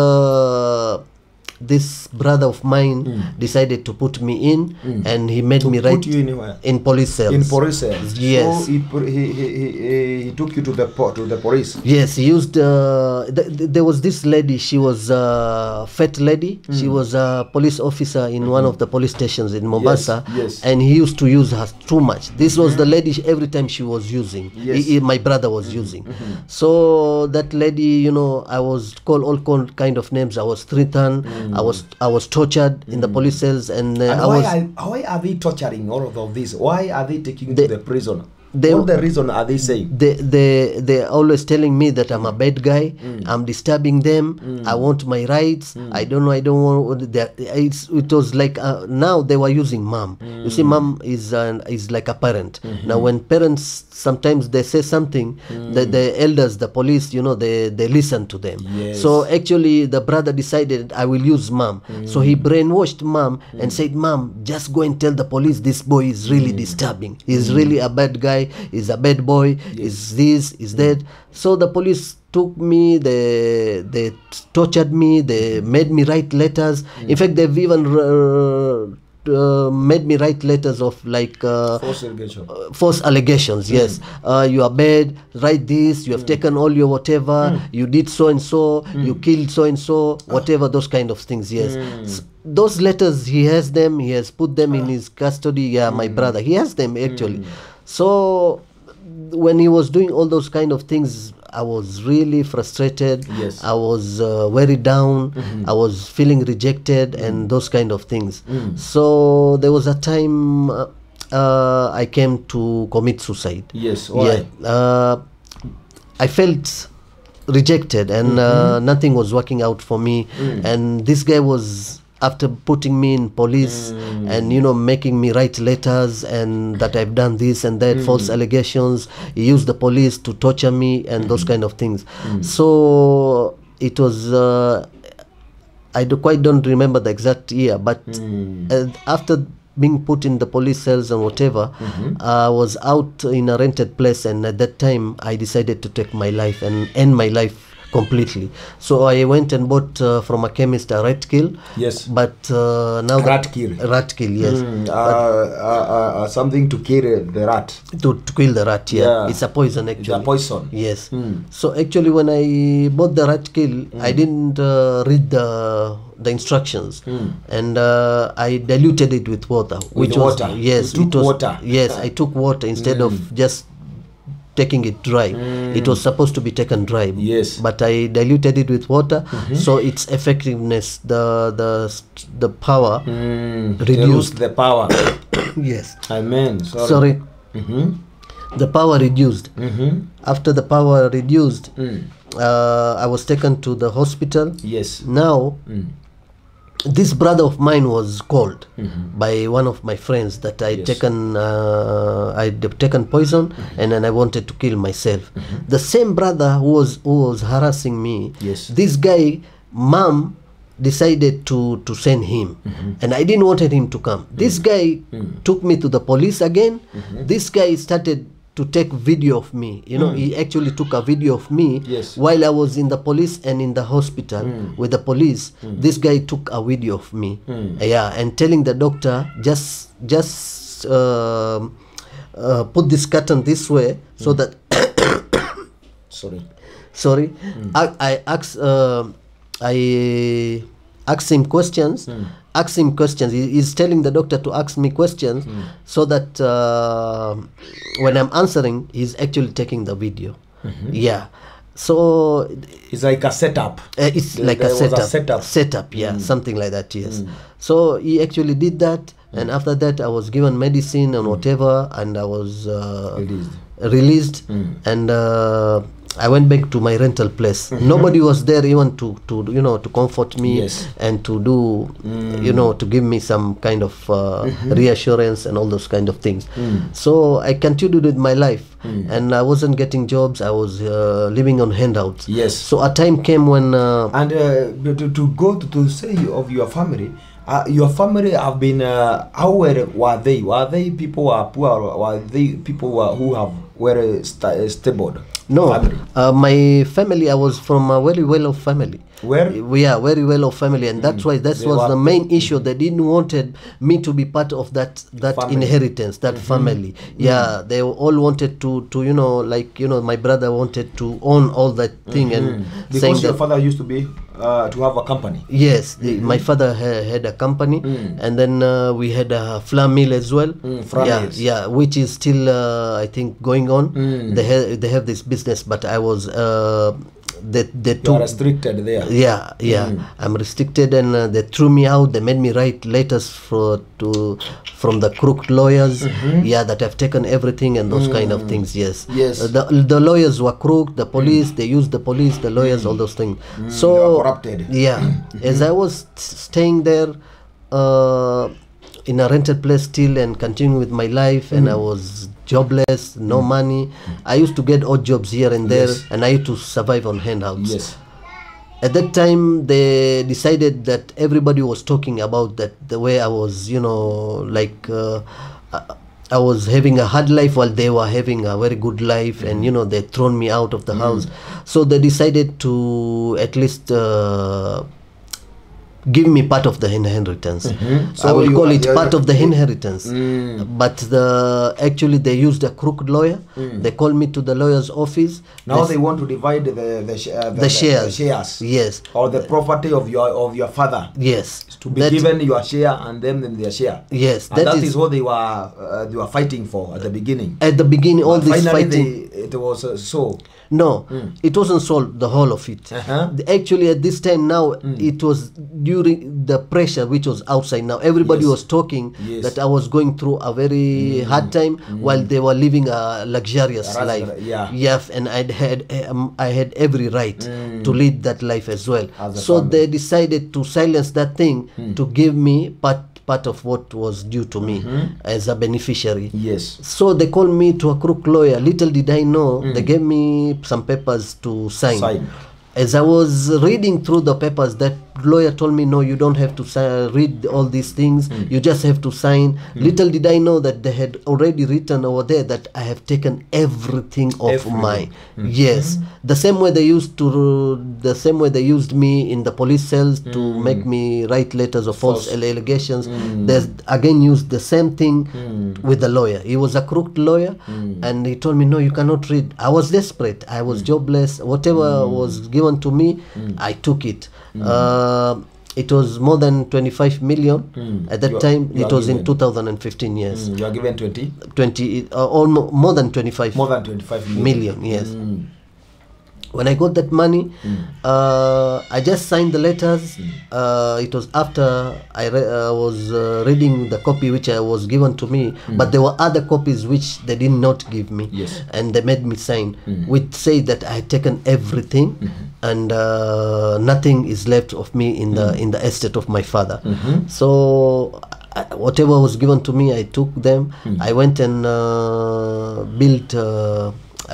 This brother of mine hmm. decided to put me in hmm. and he made To me you in in police cells in police cells. Yes. so he, he, he, he, took you to the to the police Yes, he used. Uh, th- th- there was this lady. She was a fat lady. Hmm. She was a police officer in one of the police stations in Mombasa. yes. And he used to use her too much. This was the lady every time she was using. Yes. He- my brother was using. So that lady, you know, I was called all kind of names. I was threatened. I was I was tortured in the police cells, and, uh, and I why was. are, why are they torturing all of this why are they taking you They- to the prison they- what the reason are they saying they they they're always telling me that I'm a bad guy. Mm. I'm disturbing them. Mm. I want my rights. Mm. I don't know. I don't want. That it's it was like uh, now they were using mom. You see, mom is uh, is like a parent. Mm-hmm. Now when parents sometimes they say something, the the elders, the police, you know, they they listen to them. Yes. So actually, the brother decided I will use mom. So he brainwashed mom and said, "Mom, just go and tell the police this boy is really disturbing. He's really a bad guy. He's a bad boy. Is this? Is that?" Mm. So the police took me. They they tortured me. They mm-hmm. made me write letters. In mm. fact, they've even. Uh, uh, made me write letters of like uh, False allegation. uh, false allegations mm. yes uh, you are bad write this you have taken all your whatever you did so and so you killed so and so whatever those kind of things yes S- those letters he has them he has put them in ah. his custody yeah my brother he has them actually so when he was doing all those kind of things i was really frustrated. Yes. i was uh, very down. I was feeling rejected and those kind of things. So there was a time uh, uh, i came to commit suicide. Yes, why? yeah uh, i felt rejected and uh, nothing was working out for me. And this guy was after putting me in police mm. and you know making me write letters and that i've done this and that false mm. allegations. He used the police to torture me and those mm-hmm. kind of things. Mm. So it was uh, I do quite don't remember the exact year, but uh, after being put in the police cells and whatever, mm-hmm. I was out in a rented place, and at that time I decided to take my life and end my life completely. So I went and bought uh, from a chemist a rat kill. Yes. But uh, now Rat kill. Rat kill, yes. Mm, uh, uh, uh, something to kill the rat. To, to kill the rat, yeah. Yeah. It's a poison It's actually. a poison. Yes. So actually, when I bought the rat kill, I didn't uh, read the the instructions, and uh, I diluted it with water. With which was water. yes, You it was water. yes. I took water instead of just taking it dry. It was supposed to be taken dry. Yes. But I diluted it with water, so its effectiveness, the the the power, Mm, Reduced. the power. yes. Amen. Sorry. Sorry. Mm-hmm. The power reduced. Mm-hmm. After the power reduced, Mm. uh, I was taken to the hospital. Yes. Now, Mm. This brother of mine was called mm-hmm. by one of my friends that I'd Yes. taken uh, I'd taken poison mm-hmm. and then I wanted to kill myself. Mm-hmm. The same brother who was who was harassing me. Yes. This guy, mom decided to to send him and i didn't wanted him to come this guy took me to the police again this guy started to take video of me. You know he hmm. actually took a video of me Yes. while i was in the police and in the hospital hmm. with the police. Hmm. This guy took a video of me. Yeah and telling the doctor just just um, uh, put this curtain this way so that Sorry. sorry. I, I asked uh, I asked him questions asked him questions he, he's telling the doctor to ask me questions so that uh, when I'm answering he's actually taking the video yeah so It's like a setup. uh, it's There- like there a setup. a setup. Setup, yeah, something like that. Yes. So he actually did that, and after that, I was given medicine and whatever, and I was uh, Released. released, and uh, I went back to my rental place. Nobody was there even to to you know to comfort me Yes. and to do you know to give me some kind of uh, reassurance and all those kind of things. So I continued with my life, and I wasn't getting jobs. I was uh, living on handouts. Yes. So a time came when uh, And uh, to, to go to, to say of your family, uh, your family have been uh, how were, were they? Were they people who are poor? Or were they people who, are, who have were sta- stable? No, uh, my family. I was from a very well off family. Where? We are very well off family, and that's why that was the main issue. They didn't wanted me to be part of that that Family. inheritance, that family. Yeah, they all wanted to to you know like you know my brother wanted to own all that thing and saying Because your father used to be uh, to have a company. Yes, the, my father ha- had a company, and then uh, we had a flour mill as well. Mm, yeah, yeah, which is still uh, I think going on. They have they have this business, but I was they they You are restricted there. yeah yeah mm. I'm restricted and uh, they threw me out. They made me write letters for to from the crooked lawyers. Mm-hmm. Yeah, that have taken everything and those kind of mm. things. Yes, Yes. Uh, the the lawyers were crooked. The police mm. they used the police, the lawyers, all those things. So corrupted. yeah as i was staying there uh, in a rented place still and continuing with my life and i was jobless no money i used to get odd jobs here and there Yes. and i used to survive on handouts Yes. at that time they decided that everybody was talking about that the way i was you know like uh, I- was having a hard life while they were having a very good life, and you know they thrown me out of the house. So they decided to at least uh, give me part of the inheritance. Mm-hmm. So I will call are- it part of the inheritance. Mm. But the actually they used a crooked lawyer. Mm. They called me to the lawyer's office. Now They they want to divide the the, uh, The the shares. the shares. Yes. Or the property of your of your father. Yes. To be That- given your share and them them their share. Yes, And that that is- is, what they were uh, they were fighting for at the beginning. At the beginning, all But this finally fighting. they, it was uh, so. No, it wasn't solved the whole of it. Uh-huh. Actually, at this time now, it was during the pressure which was outside. Now everybody Yes. was talking Yes. that I was going through a very hard time while they were living a luxurious That's life. raspberry, yeah. Yes, and I had um, I had every right to lead that life as well. As so family. they decided to silence that thing to give me part part of what was due to me mm-hmm. as a beneficiary. Yes. So they called me to a crook lawyer. Little did I know, mm. they gave me some papers to sign. Sign. As I was reading through the papers, that lawyer told me, "No, you don't have to si- read all these things. Hmm. You just have to sign." Hmm. Little did I know that they had already written over there that I have taken everything of Everything. mine. Hmm. Yes, the same way they used to, the same way they used me in the police cells to make me write letters of false, False. allegations. They again used the same thing with the lawyer. He was a crooked lawyer, and he told me, "No, you cannot read." I was desperate. I was jobless. Whatever was given to me, I took it. Uh, it was more than 25 million mm. at that You time. are, It was given. in 2015. Yes, Mm, you are given 20 20 uh, almost more than 25 more than 25 million. million. Yes. Mm. When I got that money, uh, I just signed the letters. Uh, it was after I re- uh, was uh, reading the copy which I was given to me, but there were other copies which they did not give me, Yes. and they made me sign, which say that I had taken everything, and uh, nothing is left of me in the in the estate of my father. So. I, whatever was given to me, I took them. I went and uh, built.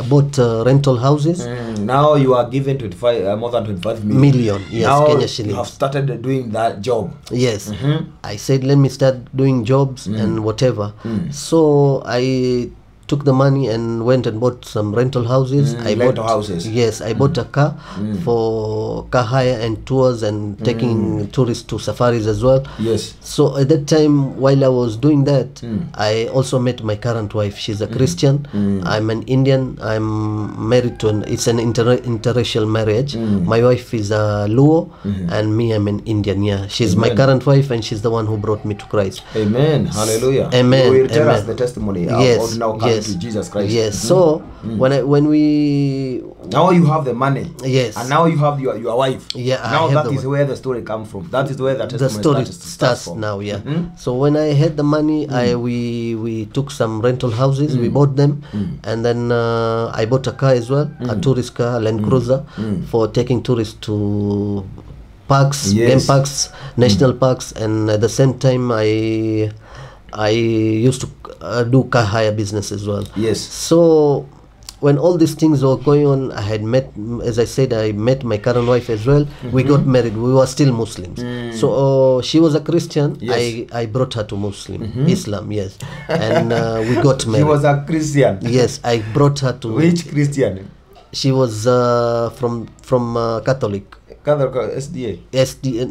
Bought uh, rental houses. Mm, now you are given 25 uh, more than 25 million. Million, yes, now Kenya you have started doing that job. Yes, Mm -hmm. I said let me start doing jobs mm. and whatever. So I took the money and went and bought some rental houses. Mm, I rental bought houses. Yes, I bought a car mm. for car hire and tours and taking mm. tourists to safaris as well. Yes. So at that time, while I was doing that, mm. I also met my current wife. She's a Christian. I'm an Indian. I'm married to an. It's an inter- interracial marriage. My wife is a Luo, mm-hmm. and me, I'm an Indian. Yeah, she's my current wife, and she's the one who brought me to Christ. Amen. Hallelujah. Amen, You will tell us the testimony yes, of now coming yes, to Jesus Christ. Yes. Mhm. So hmm. when I when we now you have the money. Yes. And now you have your, your wife. Yeah, Now that is where the story comes from. That is where the the story starts, starts now yeah Mhm. so when i had the money hmm. i we we took some rental houses we hmm. bought them and then uh, i bought a car as well a tourist car land cruiser for taking tourists to parks game parks national parks and at the same time i i used to uh, do car hire business as well Yes. so when all these things were going on i had met as i said i met my current wife as well we Mm-hmm. We got married we were still muslims Mm. so uh, she was a christian Mm. Yes. Mm-hmm. i i brought her to muslim mm -hmm. islam yes and uh, we got married. She was a Christian. yes i brought her to Which Christian? she was uh, from from uh, catholic Catholic uh, SDA.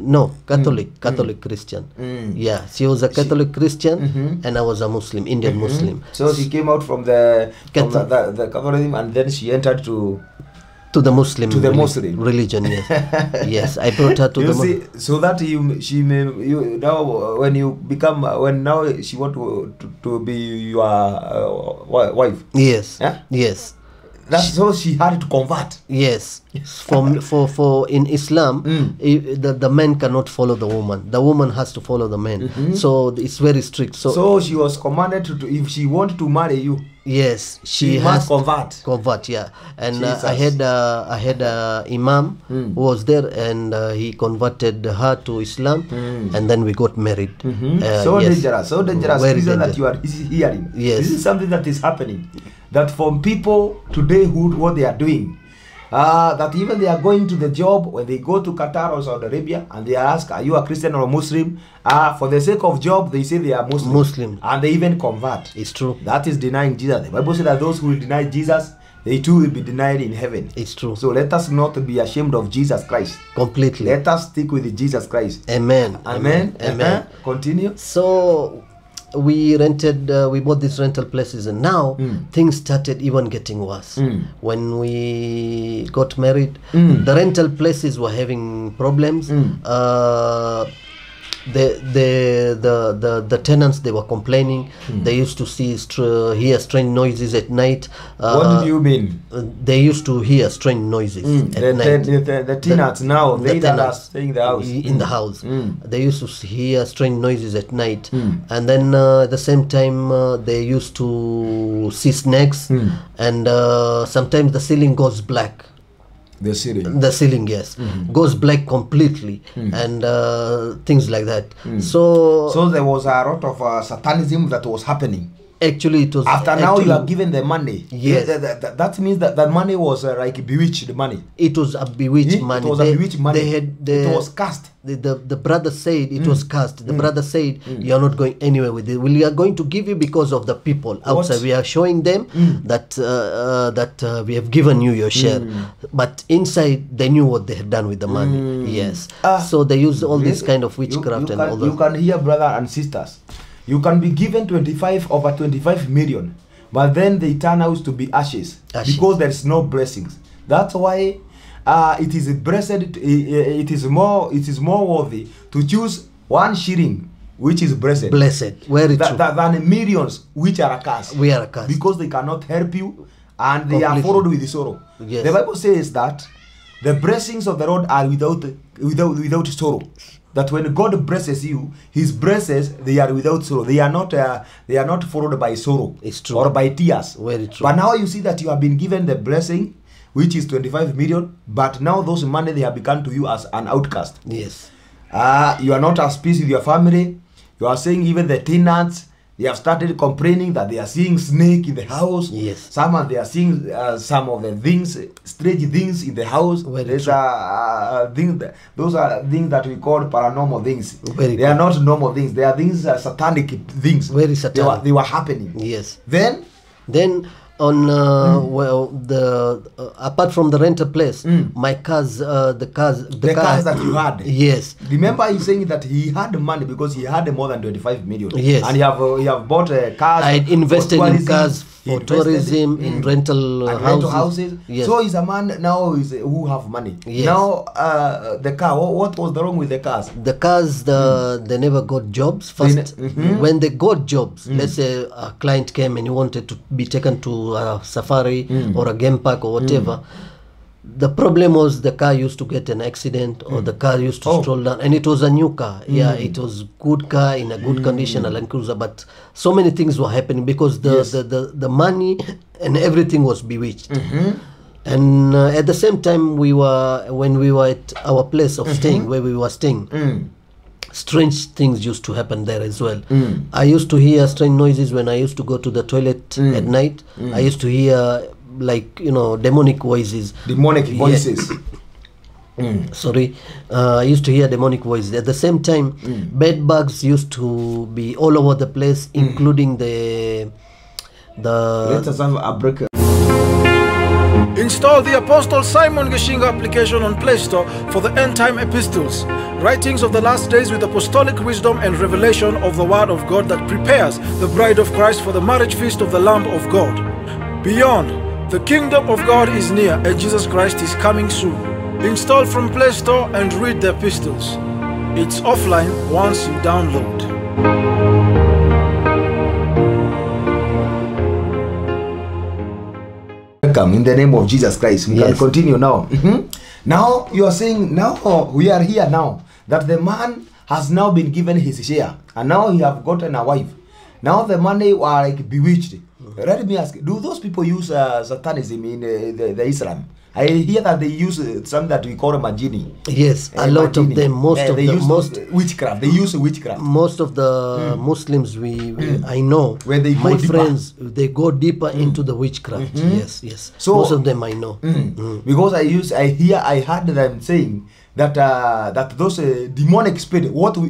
No catholic catholic christian Mm. yeah she was a catholic christian and i was a muslim indian muslim So she came out from the from the, the, the Catholicism and then she entered to. to the muslim To the reli- Muslim. religion yes yes i brought her to you the see, so that you she may you now uh, when you become uh, when now she want to to, to be your uh, wife. Yes. Yeah? Yes. That's so she had to convert. Yes. For for for in Islam, Mm. i- the the man cannot follow the woman. The woman has to follow the man. So it's very strict. So, So, she was commanded to, to if she want to marry you, yes, she, she, must has convert. convert. Yeah. And uh, I had uh, I had a imam Mm. who was there, and uh, he converted her to Islam, and then we got married. Mhm. Uh, so yes. dangerous, so dangerous. Very Reason that you are hearing. Yes. This is something that is happening. That from people today who what they are doing. Uh, that even they are going to the job when they go to Qatar or Saudi Arabia and they ask, Are you a Christian or a Muslim? Uh, for the sake of job, they say they are Muslim. Muslim. And they even convert. It's true. That is denying Jesus. The Bible says that those who will deny Jesus, they too will be denied in heaven. It's true. So let us not be ashamed of Jesus Christ. Completely. Let us stick with Jesus Christ. Amen. Amen. Amen. Uh-huh. Continue. So we rented, uh, we bought these rental places, and now Mm. things started even getting worse. Mm. When we got married, Mm. the rental places were having problems. Mm. Uh, the, the the the the tenants they were complaining. Hmm. They used to see str- hear strange noises at night. Uh, what do you mean? uh, They used to hear strange noises Mm. at The, night. the, the, the tenants now, the they that are tenants staying in the house. in the Mm. house Mm. they used to hear strange noises at night Mm. and then uh, at the same time uh, they used to see snakes Mm. and uh, sometimes the ceiling goes black The city. the ceiling yes Mm-hmm. goes black completely and uh, things like that so, Mm. So there was a lot of uh, satanism that was happening. Actually it was After now you are given the money. Yes. That, that, that- that means that the money was uh, like bewitched money. it was a bewitched It money. was they, a bewitched money. they had the, it was cast. the, the, the brother said Mm. it was cast. The brother said you are not going anywhere with it. We are going to give you because of the people outside. We are showing them Mm. that uh, uh, that uh, we have given you your share. But inside they knew what they had done with the money. Yes. Ah, so they use all this kind of witchcraft you, and can, all You can hear, brother and sisters, you can be given 25 over 25 million, but then they turn out to be ashes, Ashes. because there is no blessings. That's why uh, it is blessed. It, it is more. It is more worthy to choose one shilling, which is blessed, blessed very tha- true tha- than millions which are cursed. we are cursed because they cannot help you and they are followed with sorrow. Yes. The Bible says that the blessings of the Lord are without without without sorrow. That when God blesses you, His blesses they are without sorrow. They are not uh, they are not followed by sorrow It's true. or by tears. Very true. But now you see that you have been given the blessing, which is 25 million. But now those money they have become to you as an outcast. yes Uh, you are not at peace with your family. You are saying even the tenants, they have started complaining that they are seeing snake in the house. Yes. Some are they are seeing uh, some of the things, strange things in the house. Very There's true. a, a thing that, those are things that we call paranormal things. Very they are not normal things. They are things, uh, satanic things. Very satanic. They were, they were happening. yes Then Then on uh, mm. well the uh, apart from the rental place, my cars uh, the cars the, the car, cars that you had. yes Remember, he's saying that he had money because he had more than 25 million. Yes. And you have uh, you have bought uh, cars. I invested in cars for tourism, in rental, uh, and rental houses. houses. Yes. So he's a man now is who have money. Yes. Now uh, the car. What, what was the wrong with the cars? the cars the they never got jobs They first ne- mhm. when they got jobs let's say a client came and he wanted to be taken to a safari or a game park or whatever the problem was the car used to get an accident or the car used to Oh. stroll down and it was a new car yeah it was good car in a good condition a land cruiser but so many things were happening because the Yes. the, the, the money and everything was bewitched Mm-hmm. and uh, at the same time we were when we were at our place of staying where we were staying Mm. strange things used to happen there as well. Mm. I used to hear strange noises when I used to go to the toilet Mm. at night. I used to hear like you know demonic voices. Demonic Yeah. voices. Sorry, uh, I used to hear demonic voices. At the same time, Mm. bed bugs used to be all over the place, including the the. Let the us have a break. Install the Apostle Simon Gichinga application on Play Store for the end time epistles, writings of the last days with apostolic wisdom and revelation of the Word of God that prepares the bride of Christ for the marriage feast of the Lamb of God. Beyond, the kingdom of God is near and Jesus Christ is coming soon. Install from Play Store and read the epistles. It's offline once you download. Welcome in the name of Jesus Christ. We can continue now. Mhm. Now you are saying now we are here now that the man has now been given his share and now he have gotten a wife. Now the money are like bewitched. Let me ask: Do those people use uh, satanism in uh, the, the Islam? I hear that they use uh, something that we call magini. yes, a lot lot of them. Most Uh, of they the use most witchcraft. They use witchcraft. most of the mm. Muslims we, we mm. I know when they my deeper. friends they go deeper mm. into the witchcraft -hmm. yes yes So- most of them I know Mm. Because I use I hear I heard them saying that uh, that those uh, demonic spirit what we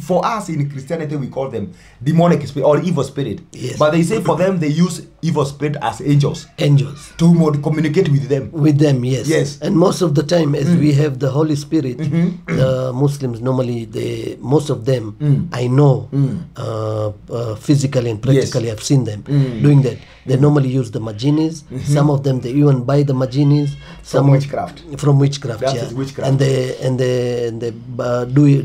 for us in Christianity we call them demonic spirit or evil spirit. Yes. But they say for them they use evil spirit as angels. Angels. To communicate with them. with them yes. Yes. and most of the time as mm. we have the holy spirit mm-hmm. the muslims normally they most of them mm. i know mm. uh, uh, physically and practically i've seen them doing that they normally use the majinis some of them they even buy the majinis some From witchcraft. from witchcraft That yeah witchcraft. and they and they and they uh, do it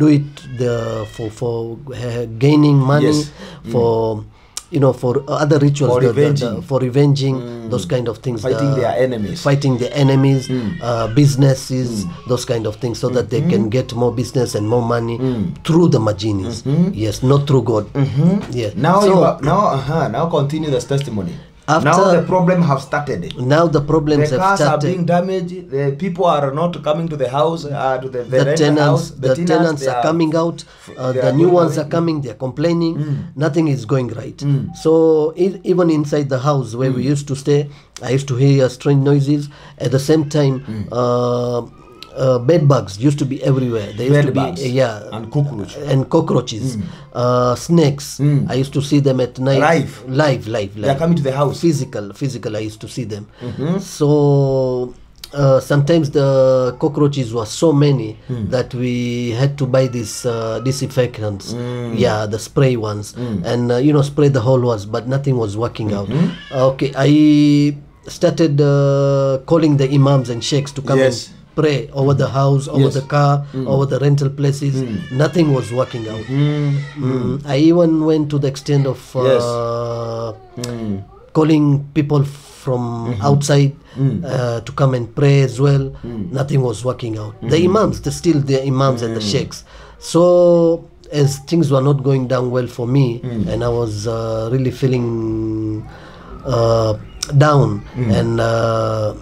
do it the for for uh, gaining money Yes. for you know for other rituals For the- the- the- revenging. for revenging mm. those kind of things Fighting the, their enemies. fighting the enemies uh, businesses mm. those kind of things so -hmm. that they can get more business and more money through the majinis -hmm. yes not through god -hmm. yeah Now so you are, now uh-huh, now continue this testimony. After- now the problem have started. now the problems the have cars are being started damaged. The people are not coming to the house, uh, to the, the, the tenants house. the, tenants they are coming out uh, the new ones away. are coming they're complaining nothing is going right so e- even inside the house where we used to stay i used to hear strange noises at the same time uh, uh, bed bugs used to be everywhere. They used Bed to be bugs yeah. and cockroach. and cockroaches. Uh, snakes. I used to see them at night. Live. live live live They are coming to the house. physical physical i used to see them. So uh, sometimes the cockroaches were so many that we had to buy these uh, disinfectants. Yeah the spray ones. And uh, you know spray the whole ones but nothing was working out. Okay i started uh, calling the imams and sheikhs to come Yes. and pray over the house over Yes. the car mm. over the rental places. Mm. Nothing was working out. Mm. mm, i even went to the extent of uh, Yes. uh, calling people from mm-hmm. outside uh, to come and pray as well. Nothing was working out. The mm-hmm. imams, the still the imams and the sheikhs. So as things were not going down well for me, and I was uh, really feeling uh, down and. Uh,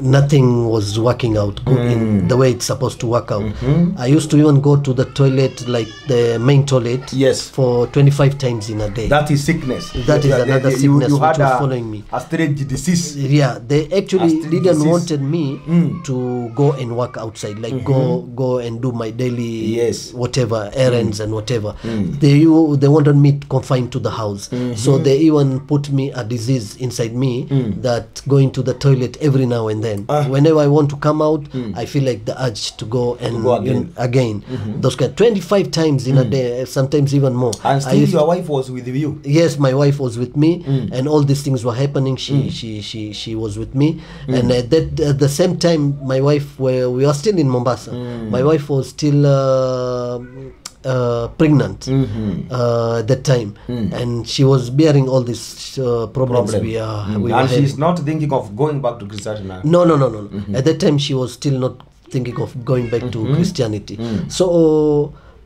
Nothing was working out good in hmm. the way it's supposed to work out mm-hmm. i used to even go to the toilet like the main toilet Yes. for 25 times in a day That is sickness. That is You- another you- sickness you which had was a- following me. A strange disease. yeah they actually didn't disease. wanted me hmm. to go and work outside like go mm-hmm. go and do my daily Yes. whatever errands hmm. and whatever they you they wanted me confined to the house so mm-hmm. they even put me a disease inside me that going to the toilet every now and then Ah. whenever i want to come out hmm. i feel like the urge to go and go you know, again. again those kind 25 times in a hmm. day sometimes even more. And I still used- your wife was with you. yes my wife was with me hmm. and all these things were happening. She she she she was with me. And at that at the same time my wife were we are still in mombasa. My wife was still uh, uh, pregnant uh, at that time and she was bearing all these uh, problems Problem. we are Mm. we and having. she's not thinking of going back to Christianity. No, no, no, no. no. At that time, she was still not thinking of going back to Christianity. So,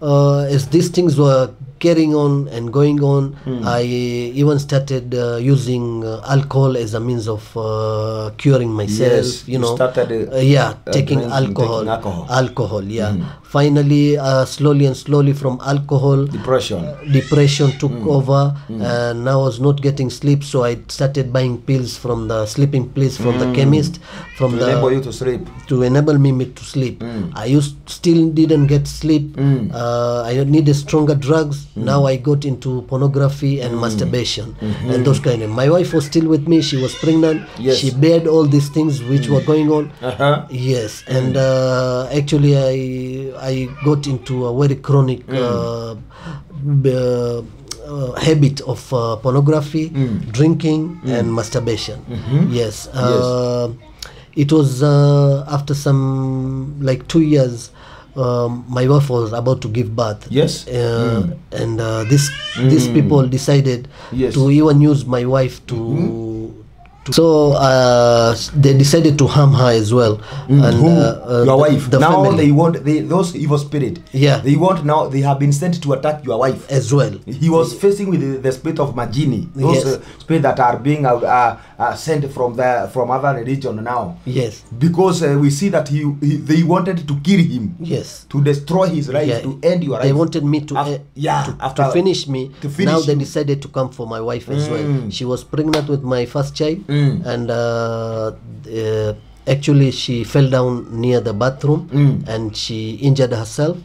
uh, as these things were carrying on and going on, I even started uh, using uh, alcohol as a means of uh, curing myself. Yes, you know, started, uh, Uh, yeah, uh, taking alcohol, taking alcohol. alcohol. Yeah. Finally, uh, slowly and slowly from alcohol, Depression. depression took Mm. over and I was not getting sleep so I started buying pills from the sleeping pills from the chemist from Mm. To the enable you to sleep. to enable me to sleep I used still didn't get sleep Mm. uh, I needed stronger drugs now I got into pornography and Mm. masturbation and those kind of my wife was still with me she was pregnant. Yes. she bared all these things which were going on Uh-huh. Yes, and uh, actually, I I got into a very chronic Mm. uh, uh, uh, habit of uh, pornography, Mm. drinking, mm. and masturbation. Mm-hmm. Yes, uh, yes. it was uh, after some like two years. Um, my wife was about to give birth. Yes. uh, and uh, this these people decided Yes. to even use my wife to. So uh, they decided to harm her as well. And Who? uh, uh, your the- wife. the now family they want they, those evil spirit. Yeah. They want now. They have been sent to attack your wife. as well. He was facing with the, the spirit of Majini. Those Yes. uh, spirits that are being uh, uh, sent from the from other religion now. Yes, Because uh, we see that he, he they wanted to kill him. yes. To destroy his life. Yeah, To end your life. They wanted me to, Af- uh, yeah, to, after- to finish me. to finish now they decided to come for my wife as well. Mm. She was pregnant with my first child, Mm. and uh, uh, actually she fell down near the bathroom and she injured herself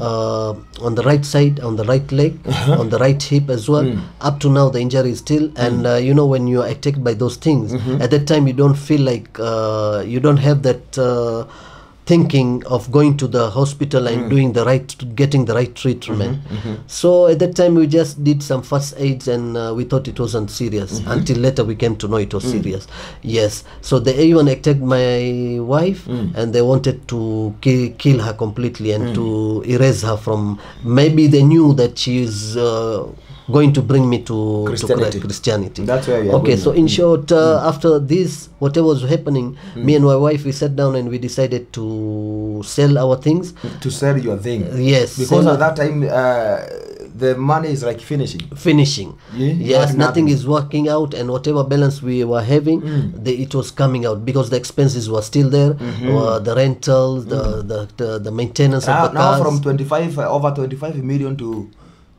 uh, on the right side on the right leg on the right hip as well. Up to now the injury is still and uh, you know when you are attacked by those things at that time you don't feel like uh, you don't have that uh, thinking of going to the hospital and mm. doing the right getting the right treatment. Mm-hmm, mm-hmm. So at that time we just did some first aids and uh, we thought it wasn't serious. Mm-hmm. Until later we came to know it was mm. serious. Yes. So they even attacked my wife mm. and they wanted to ki- kill her completely and to erase her from maybe they knew that she is uh, going to bring me to Christianity. to Christianity. That's where okay, so in short, uh, after this, whatever was happening, me and my wife we sat down and we decided to sell our things. to sell your thing. Yes, because at that time uh, the money is like finishing. Finishing. Yeah, yes nothing nothing. is working out and whatever balance we were having the, it was coming out because the expenses were still there uh, the rentals the, the, the the maintenance now, of the now cars. from 25 uh, over 25 million to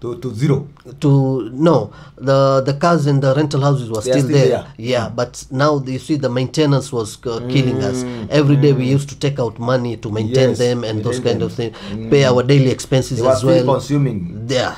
to, to zero? To no the the cars and the rental houses were still, still there. there. yeah but now you see the maintenance was uh, killing us. Every mm. day we used to take out money to maintain Yes, them and those kind them. of things mm. pay our daily expenses they as were well. consuming. There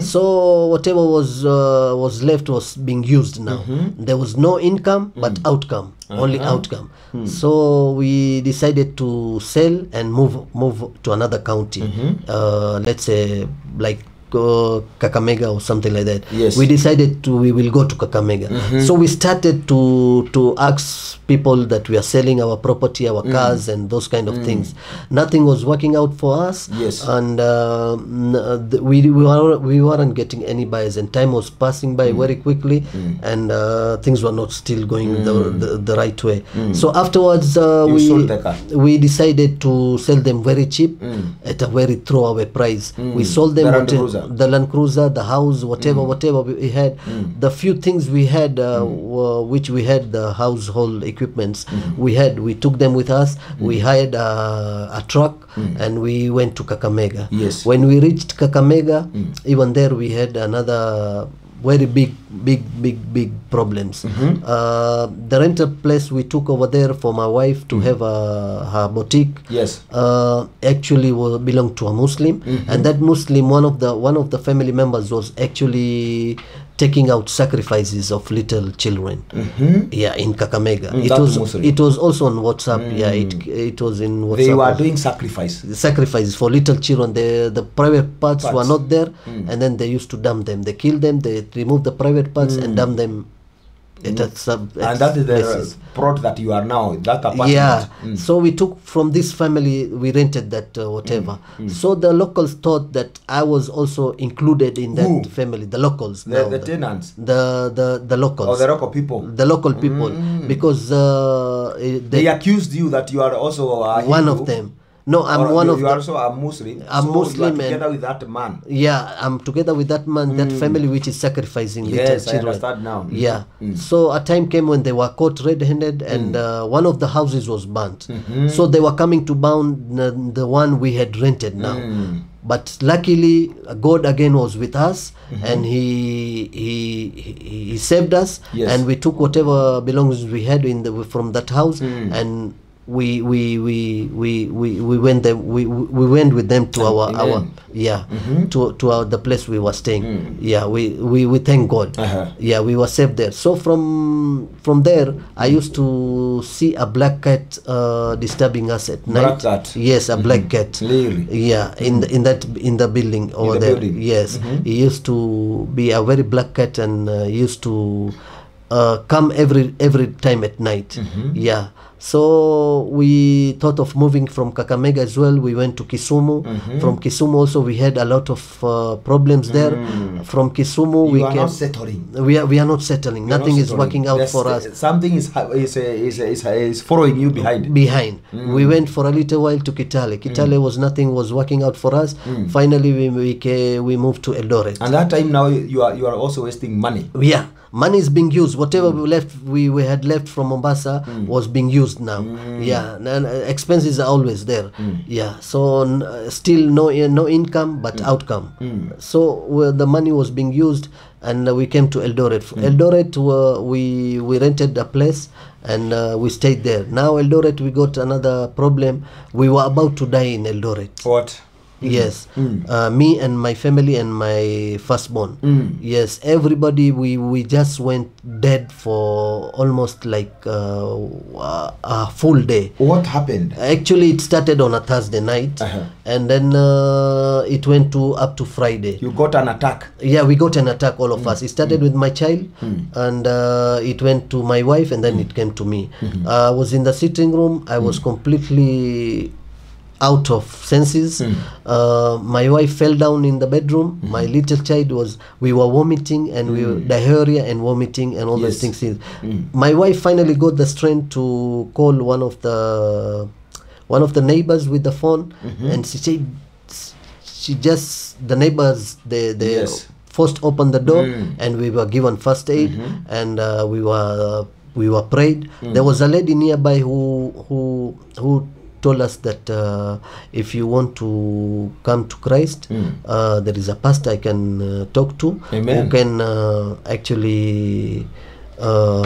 so whatever was uh, was left was being used now. -hmm. there was no income but outcome only outcome. So we decided to sell and move move to another county. Uh, let's say like uh, Kakamega or something like that. Yes. We decided to we will go to Kakamega. Mm -hmm. So we started to to ask people that we are selling our property, our mm. cars, and those kind of mm. things. Nothing was working out for us. Yes. and uh, uh, we we, were, we weren't getting any buyers and time was passing by mm. very quickly and uh, things were not still going the, the, the right way. So afterwards uh, we sold the car. we decided to sell them very cheap at a very throwaway price. We sold them The Land Cruiser. the Land Cruiser the house whatever whatever we had. The few things we had uh, were, which we had the household equipments. Mm-hmm. We had we took them with us. Mm-hmm. We hired a, a truck mm-hmm. and we went to Kakamega. Yes. when we reached Kakamega mm. even there we had another very big big big big problems. Uh, the rental place we took over there for my wife to have a, her boutique yes. uh, actually was belonged to a Muslim, and that Muslim one of the one of the family members was actually taking out sacrifices of little children. Yeah, in Kakamega. it was it was also on WhatsApp. Yeah, it it was in WhatsApp. they were doing sacrifice sacrifices for little children. The the private parts, were not there, and then they used to dump them. They killed them. They remove the private parts and dump them. At a sub, at and that is the places plot that you are now. That apartment. Yeah. Mm. so we took from this family we rented that uh, whatever. Mm. Mm. so the locals thought that i was also included in that Who? family the locals. The, now, the tenants? The the the locals. Or the local people. The local people. Because uh, they they, accused you that you are also one Hindu, of them no i'm or one you, of you the are also a muslim I'm so Muslim and- together with that man. Yeah i'm together with that man that hmm. family which is sacrificing Yes, little I children. understand now. Mhm. yeah. Hmm. So a time came when they were caught red-handed hmm. and uh, one of the houses was burnt. So they were coming to burn the, the one we had rented now. But luckily god again was with us and he, he he he saved us Yes. and we took whatever belongings we had in the from that house and we we we we we, we went them we, we we went with them to our our Amen. yeah to to our, the place we were staying. Yeah we, we we thank god. Uh-huh. yeah we were safe there. So from from there i used to see a black cat uh, disturbing us at night. Black cat? yes a black cat. Really? yeah in the, in that in the building over the there. building? yes. He used to be a very black cat and uh, used to uh, come every every time at night. Yeah so we thought of moving from kakamega as well. We went to kisumu. Mm-hmm. from kisumu also we had a lot of uh, problems there. Mm. from kisumu you we are not settling. We are we are not settling. We nothing not settling. is working out There's- for us. something is is uh, is, is, is following you behind. Behind. Mm. we went for a little while to kitale. Kitale mm. was nothing was working out for us. Finally we we, we moved to eldoret. And that time now you are you are also wasting money. Yeah money is being used. Whatever we left we, we had left from mombasa was being used now. Yeah and, uh, expenses are always there. Yeah so n- uh, still no no income but outcome. So well, the money was being used and uh, we came to eldoret. Eldoret uh, we we rented a place and uh, we stayed there. Now eldoret we got another problem. We were about to die in eldoret. What? Yes. Uh, me and my family and my firstborn. Yes everybody we we just went dead for almost like uh, a- full day. What happened? actually it started on a thursday night Uh-huh. and then uh, it went to up to friday. You got an attack. yeah we got an attack all of us. It started with my child and uh, it went to my wife and then it came to me. I was in the sitting room. I was completely out of senses. Hmm. Uh, my wife fell down in the bedroom. Hmm. My little child was we were vomiting and we were diarrhea and vomiting and all those Yes. things. My wife finally got the strength to call one of the one of the neighbors with the phone. Mm-hmm. And she said she just the neighbors they they Yes. first opened the door and we were given first aid mm-hmm. and uh, we were we were prayed. There was a lady nearby who who who told us that uh, if you want to come to christ uh, there is a pastor i can uh, talk to Amen. who can uh, actually uh,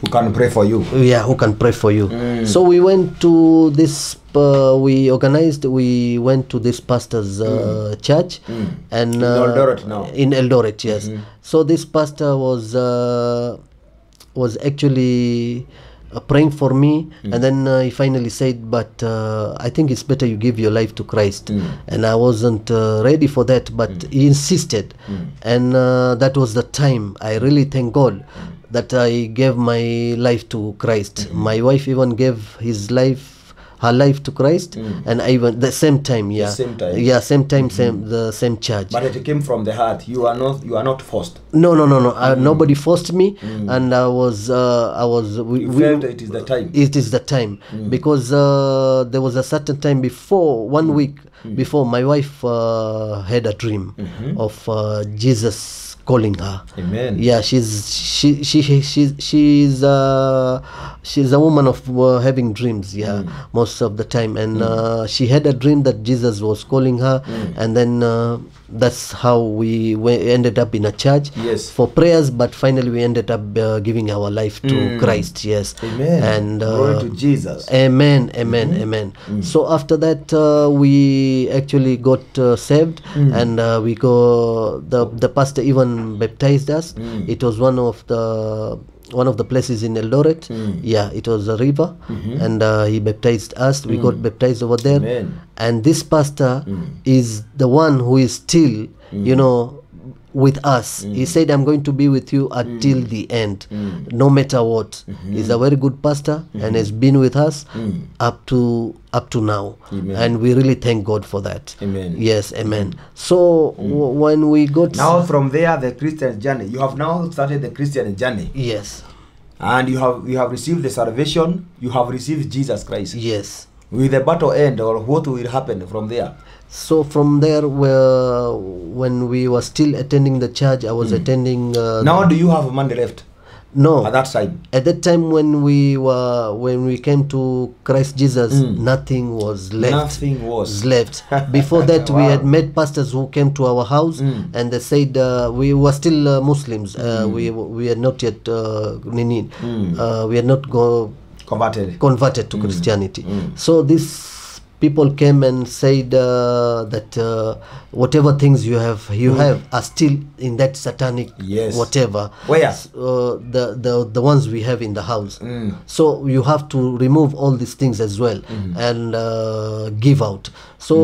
Who can pray for you? yeah who can pray for you. So we went to this uh, we organized we went to this pastor's uh, church and In Eldoret now. in eldoret yes. So this pastor was uh, was actually uh, praying for me and then uh, he finally said but uh, i think it's better you give your life to christ. And i wasn't uh, ready for that but he insisted. And uh, that was the time i really thank god that i gave my life to christ. My wife even gave his life her life to christ mm. and i even the same time yeah the same time. yeah same time mm -hmm. same the same church But it came from the heart. You are not. You are not forced. no no no no uh, nobody forced me and i was uh, i was we, You we- felt it is the time. it is the time because uh, there was a certain time before one week before my wife uh, had a dream -hmm. of uh, jesus calling her. Amen. yeah she's she she she she's she's uh she's a woman of uh, having dreams yeah most of the time. And uh, she had a dream that jesus was calling her and then uh, that's how we, we ended up in a church Yes. for prayers but finally we ended up uh, giving our life to christ yes Amen. and uh, Glory to Jesus. Amen, amen, amen. So after that, uh, we actually got uh, saved, and uh, we go. the The pastor even baptized us. It was one of the one of the places in Eldoret. Hmm. Yeah, it was a river, mm-hmm. and uh, he baptized us. We got hmm. baptized over there, Amen. and this pastor hmm. is the one who is still, you know. With us, he mm. said, "I'm going to be with you until mm. the end, mm. no matter what." Mm-hmm. He's a very good pastor mm-hmm. and has been with us up to up to now, Amen. and we really thank God for that. Amen. Yes, amen. So w- when we got Now from there, the Christian journey. You have now started the Christian journey, yes, and you have you have received the salvation. You have received Jesus Christ. yes. Will the battle end, or what will happen from there? So from there, where when we were still attending the church, I was mm. attending. Uh, Now, do you have money left no, at that time? at that time when we were when we came to christ jesus mm. nothing was left Nothing was. left before that wow. we had met pastors who came to our house mm. and they said uh, we were still uh, muslims uh, we we had not yet uh, nini, uh, we had not go Converted. converted to mm. Christianity. mm. So these people came and said uh, that uh, whatever things you have you have are still in that satanic Yes. whatever. Where? Uh, the the the ones we have in the house. Mm. So you have to remove all these things as well Mm-hmm. and uh, give out. So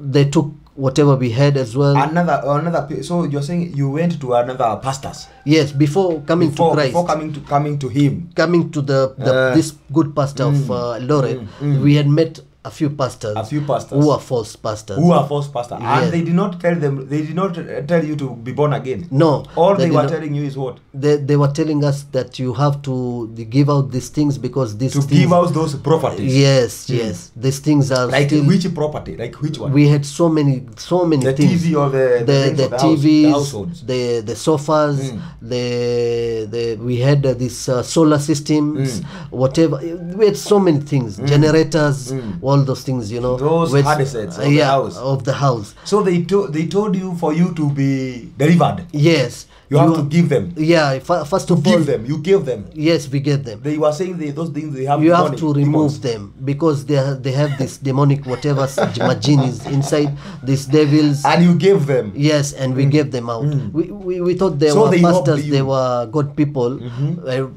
Mm. they took whatever we had as well. Another, another. So you're saying you went to another pastors yes, before coming before, to Christ. before coming to coming to him. coming to the, the Uh, this good pastor of uh, Eldoret, we had met a few pastors, A few pastors. who are false pastors. who are false pastors Yes. and they did not tell them they did not uh, tell you to be born again no, all they, did were not- telling you is what They, they were telling us that you have to give out these things because these to things, give out those properties Yes, yes. These things are like still. which property like which one we had so many, so many the things. TV or the the, the, the the, house, the TVs, the the sofas, Mm. the the we had uh, this uh, solar systems, Mm. whatever. We had so many things, generators, Mm. All those things, you know. Those handsets of uh, the yeah, house. of the house. so they told they told you for you to be delivered Yes, you have to give them Yeah, f- first to of all, give them you give them yes, we get them. they were saying they, those things they have you have to remove demons. them because they ha- they have this demonic whatever s- is inside these devils and you gave them yes and we gave them out we, we, we thought they Mm. So were they pastors they were good people Mm-hmm. Uh,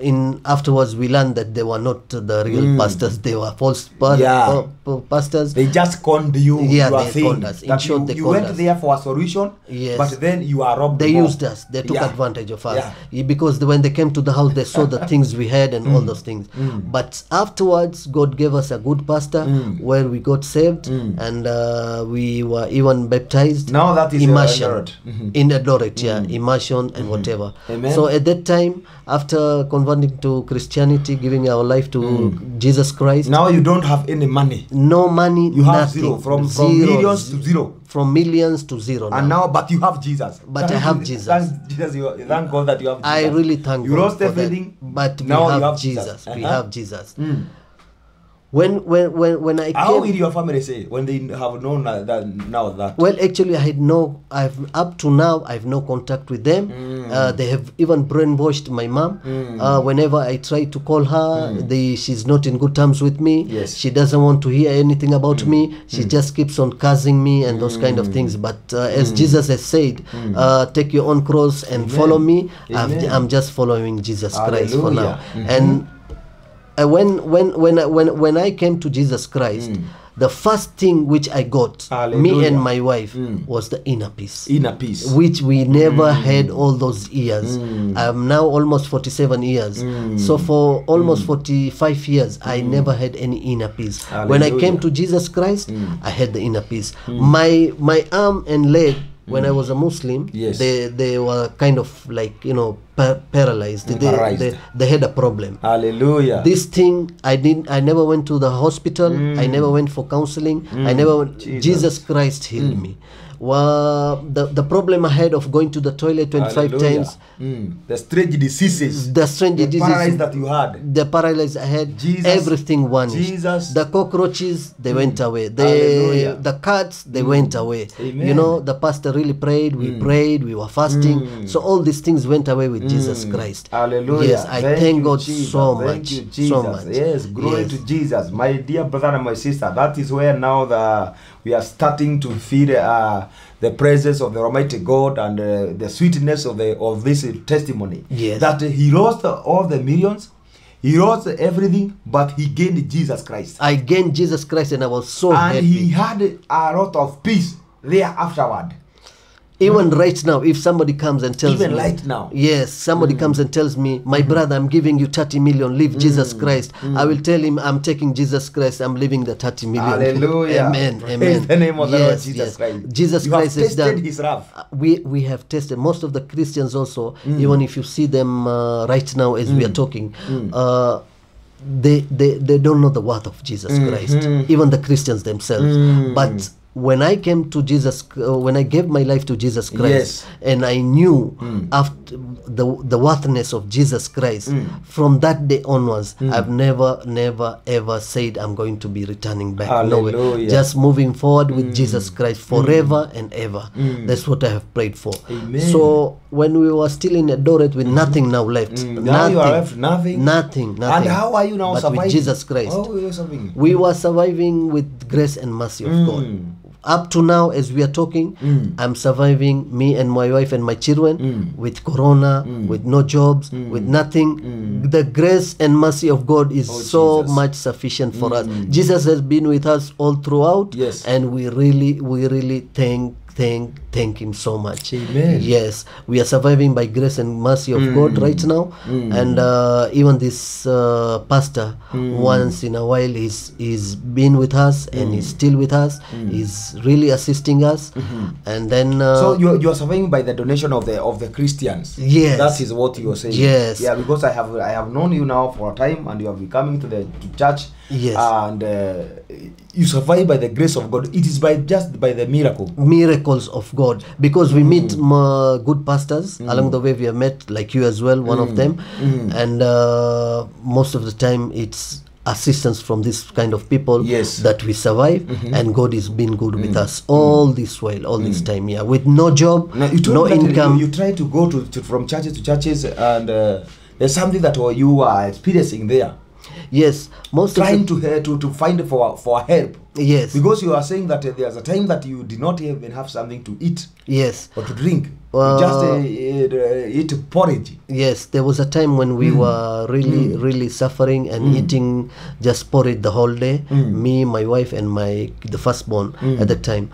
in afterwards we learned that they were not the real pastors they were false pa- Mm. Yeah. pa- pa- pastors They just conned you. Yeah, you they saying conned us. In that short, you, they you went us. there for a solution, Yes. but then you are robbed. they more. used us they took Yeah. advantage of us Yeah. Because when they came to the house they saw the things we had and Mm. all those things but afterwards god gave us a good pastor Mm. where we got saved and uh, we were even baptized Now that is, immersion. Mhm. in Eldoret, yeah immersion and whatever Mm-hmm. Amen. so at that time after converting to christianity giving our life to mm. jesus christ. Now you don't have any money. no money You have nothing. zero from from Zero. millions to zero. from millions to zero Now. And now. but you have Jesus. But I have Jesus. Thank Jesus. You, thank God that you have. Jesus. I really thank you God lost everything, but we now have, you have Jesus. Jesus. Uh-huh. We have Jesus. Mm. When when when when I How will your family say when they have known that, that now that? well, actually, I had no. I've up to now, I've no contact with them. Mm. Uh, they have even brainwashed my mom. Uh, whenever I try to call her, they she's not in good terms with me. Mm. Yes. Mm. She doesn't want to hear anything about me. She just keeps on cursing me and those kind of things. But uh, as Jesus has said, uh, take your own cross and follow me. I've, Mm. Amen. I'm just following Jesus Christ for now. Hallelujah. Mhm. And uh, when when when I, when when I came to Jesus Christ, hmm. the first thing which I got, me and my wife, Mm. was the inner peace, Inner peace. which we hmm. never had all those years. Hmm. I'm now almost 47 years, so for almost 45 years, I never had any inner peace. When I came to Jesus Christ, I had the inner peace. My my arm and leg. When mm. I was a Muslim, Yes. they they were kind of like you know par paralyzed. They, Paralyzed. they they had a problem Hallelujah. this thing i didn't i never went to the hospital Mm. i never went for counseling Mm. i never went Jesus. jesus, christ healed me well the, the problem i had of going to the toilet 25 Hallelujah. times Mm. The strange diseases. the strange the diseases paralysis that you had. the paralysis i had Jesus- everything vanished Jesus- the cockroaches they went away the Hallelujah. the cats they went away you know the pastor really prayed we prayed we were fasting so all these things went away with jesus christ Hallelujah. yes i thank, you, god Jesus. so Thank much you, Jesus. so much Yes, glory Yes. to Jesus. My dear brother and my sister, that is where now the we are starting to feel uh, the presence of the Almighty God and uh, the sweetness of the of this testimony. Yes. That he lost all the millions, he lost everything, but he gained Jesus Christ. I gained Jesus Christ and I was so and happy. he had a lot of peace there afterward. Even right now, if somebody comes and tells Even me, right now. Mm. yes, somebody comes and tells me, my brother, I'm giving you 30 million, leave Jesus Christ. I will tell him, I'm taking Jesus Christ, I'm leaving the 30 million. Hallelujah. amen. Praise Amen. the name of the Lord Yes, Jesus yes. Christ. Jesus You Christ is done. his wrath. Uh, We we have tested most of the Christians also, Mm. even if you see them uh, right now as we are talking. Uh, they, they they don't know the worth of Jesus. Christ, even the Christians themselves. Mm. But when I came to Jesus, uh, when I gave my life to Jesus Christ, Yes. and I knew Mm. after the the worthiness of Jesus Christ, mm. from that day onwards, Mm. I've never, never, ever said I'm going to be returning back. No way. Just moving forward with Jesus Christ forever and ever. That's what I have prayed for. Amen. So when we were still in Adoret with nothing now left, Mm, nothing, you are left nothing. nothing, nothing. And how are you now but surviving? with Jesus Christ, How are you surviving? we were surviving with grace and mercy of God. Mm. Up to now, as we are talking, I'm surviving. Me and my wife and my children Mm. with Corona, with no jobs, with nothing. The grace and mercy of God is Oh, so Jesus. much sufficient for us. Jesus has been with us all throughout, Yes. and we really, we really thank thank thank him so much Amen. yes we are surviving by grace and mercy of god right now and uh, even this uh, pastor once in a while he's he's been with us and he's still with us he's really assisting us and then uh, so you you are surviving by the donation of the of the Christians. Yes. that is what you are saying. Yes. yeah, because I have I have known you now for a time, and you have been coming to the to church. Yes. and uh, you survive by the grace of God. It is by just by the miracle. miracles of God. Because we meet uh, good pastors along the way. We have met like you as well, one of them, and uh, most of the time it's assistance from this kind of people Yes. that we survive. And God has been good with us all this while all this time yeah. With no job you no income You, you try to go to, to from churches to churches, and uh, there's something that uh, you are experiencing there, yes most trying the, to to to find for for help. yes Because you are saying that uh, there's a time that you did not even have something to eat yes or to drink. Uh, just uh, eat, uh, eat porridge. Yes, there was a time when we mm. were really, mm. really suffering and mm. eating just porridge the whole day. Me, my wife, and my the firstborn at the time.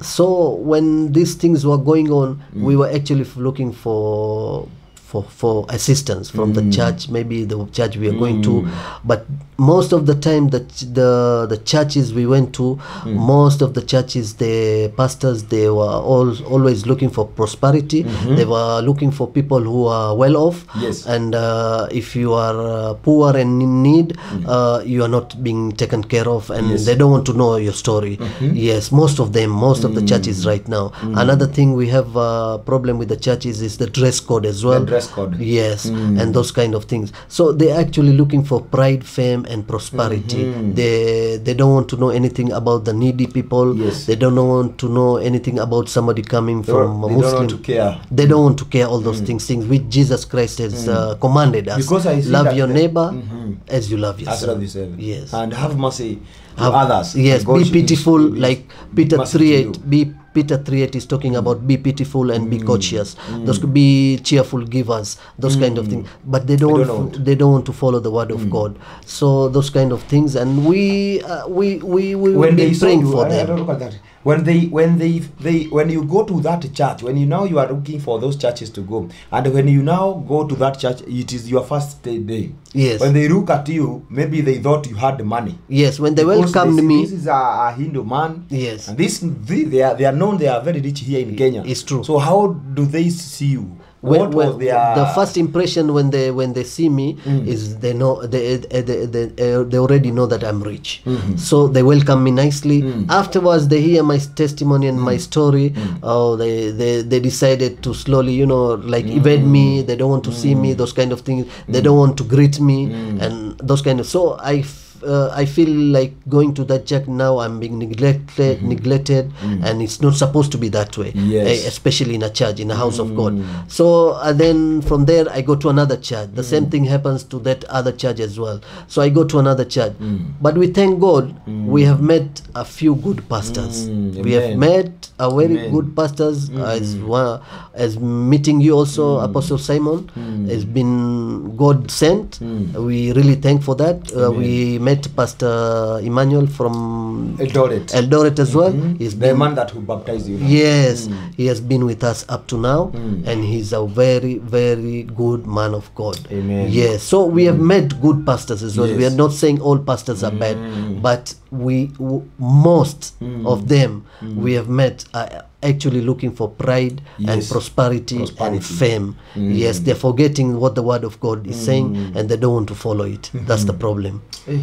So when these things were going on, we were actually looking for for for assistance from the mm. church, maybe the church we are going to. Mm. But most of the time, the ch- the the churches we went to, hmm. most of the churches, the pastors, they were all always looking for prosperity. Mm-hmm. They were looking for people who are well off. Yes. And uh, if you are uh, poor and in need, hmm. uh, you are not being taken care of, and Yes. they don't want to know your story. Mm-hmm. Yes, most of them, most of the hmm. churches right now. Another thing we have a problem with the churches is the dress code as well. dress code. Yes, and those kind of things. So they're actually looking for pride, fame, and prosperity. They they don't want to know anything about the needy people. Yes. They don't want to know anything about somebody coming They from don't Muslim. want to care. They don't want to care all those things, things which Jesus Christ has uh, commanded us. Because I love your neighbor Mhm. as you love yourself. As love yourself. Yes. And have mercy Have- others. Yes, be pitiful, like Peter three eight. Be Peter three eight is talking about be pitiful and be courteous. Those could be cheerful givers. Those kind of things. But they don't. don't they don't want to follow the word of God. So those kind of things, and we uh, we we we will be praying you, for I, I them. don't look at that. When they when they they when you go to that church, when you now you are looking for those churches to go, and when you now go to that church, it is your first day. Yes. When they look at you, maybe they thought you had money. Yes, when they Because welcomed this, me. This is a, a Hindu man. Yes. And this they, they are they are known they are very rich here in Kenya. It's true. So how do they see you? When, what was their the first impression when they when they see me mm. is they know they they, they, they, they already know that I'm rich. Mm-hmm. So they welcome me nicely. Mm. Afterwards they hear my testimony and my mm. story. Oh they, they they decided to slowly you know like evade me. They don't want to see me those kind of things. They don't want to greet me and those kind of so I uh, I feel like going to that church now I'm being neglected neglected and it's not supposed to be that way Yes. Eh, especially in a church in a house of god. So uh, then from there i go to another church. The same thing happens to that other church as well. So i go to another church. But we thank god we have met a few good pastors. Mm, we have met a very Amen. good pastors as one as meeting you also apostle simon. Has been god sent. We really thank for that. Uh, we met pastor emmanuel from Eldoret. eldoret as well mm-hmm. he's the been man that who baptized you. Yes, mm. he has been with us up to now, mm. and he's a very, very good man of God. Amen. Yes, so we have mm. met good pastors as well. We are not saying all pastors are bad, but we w- most of them we have met are actually looking for pride and Yes. prosperity, and Prosperity. fame. Yes, they're forgetting what the word of God is saying, and they don't want to follow it. That's the problem. Eh,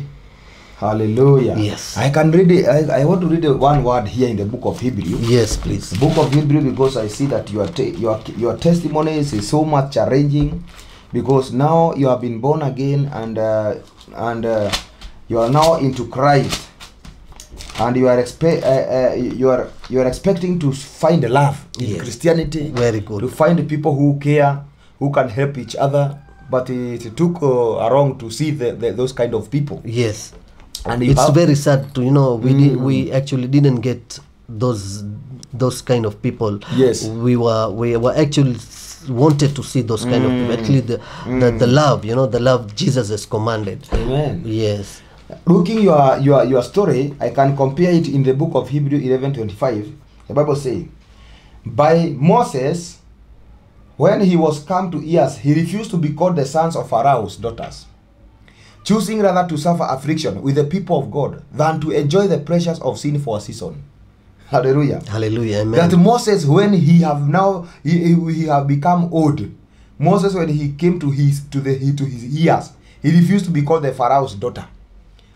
Hallelujah. Yes. I can read it. I, I want to read one word here in the book of Hebrew. Yes, please. book of Hebrew because I see that your te- your your testimony is so much challenging because now you have been born again and uh, and uh, you are now into Christ and you are expe- uh, uh, you are you are expecting to find love in Yes. Christianity Very good. to find people who care who can help each other but it took uh, around to see the, the, those kind of people Yes. And it's have- very sad to you know we mm. did, we actually didn't get those those kind of people Yes. we were we were actually wanted to see those kind mm. of people actually the, mm. the the love you know the love jesus has commanded Amen. yes looking your your your story i can compare it in the book of hebrew 11 25 the bible say by Moses, when he was come to ears, he refused to be called the sons of Pharaoh's daughters, choosing rather to suffer affliction with the people of God than to enjoy the pressures of sin for a season. Hallelujah. Hallelujah. Amen. That Moses, when he have now he, he, he have become old, Moses when he came to his to the to his years he refused to be called the Pharaoh's daughter.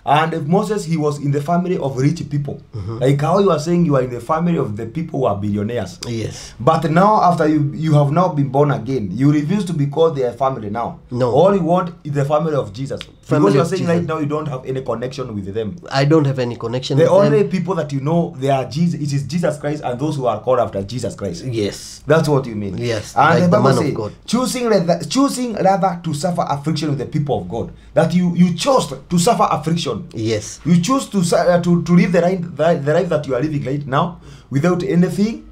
And Moses, he was in the family of rich people. Mm-hmm. Like how you are saying, you are in the family of the people who are billionaires. yes. But now, after you you have now been born again, you refuse to be called their family now. No. All you want is the family of Jesus. Family because you are saying Jesus. right now you don't have any connection with them. I don't have any connection The only them. people that you know they are Jesus. It is Jesus Christ and those who are called after Jesus Christ. Yes. That's what you mean. Yes, And like the Bible of says, God. choosing rather, choosing rather to suffer affliction with the people of God. That you you chose to suffer affliction. Yes. You choose to uh, to to live the life, the, life that you are living right now without anything,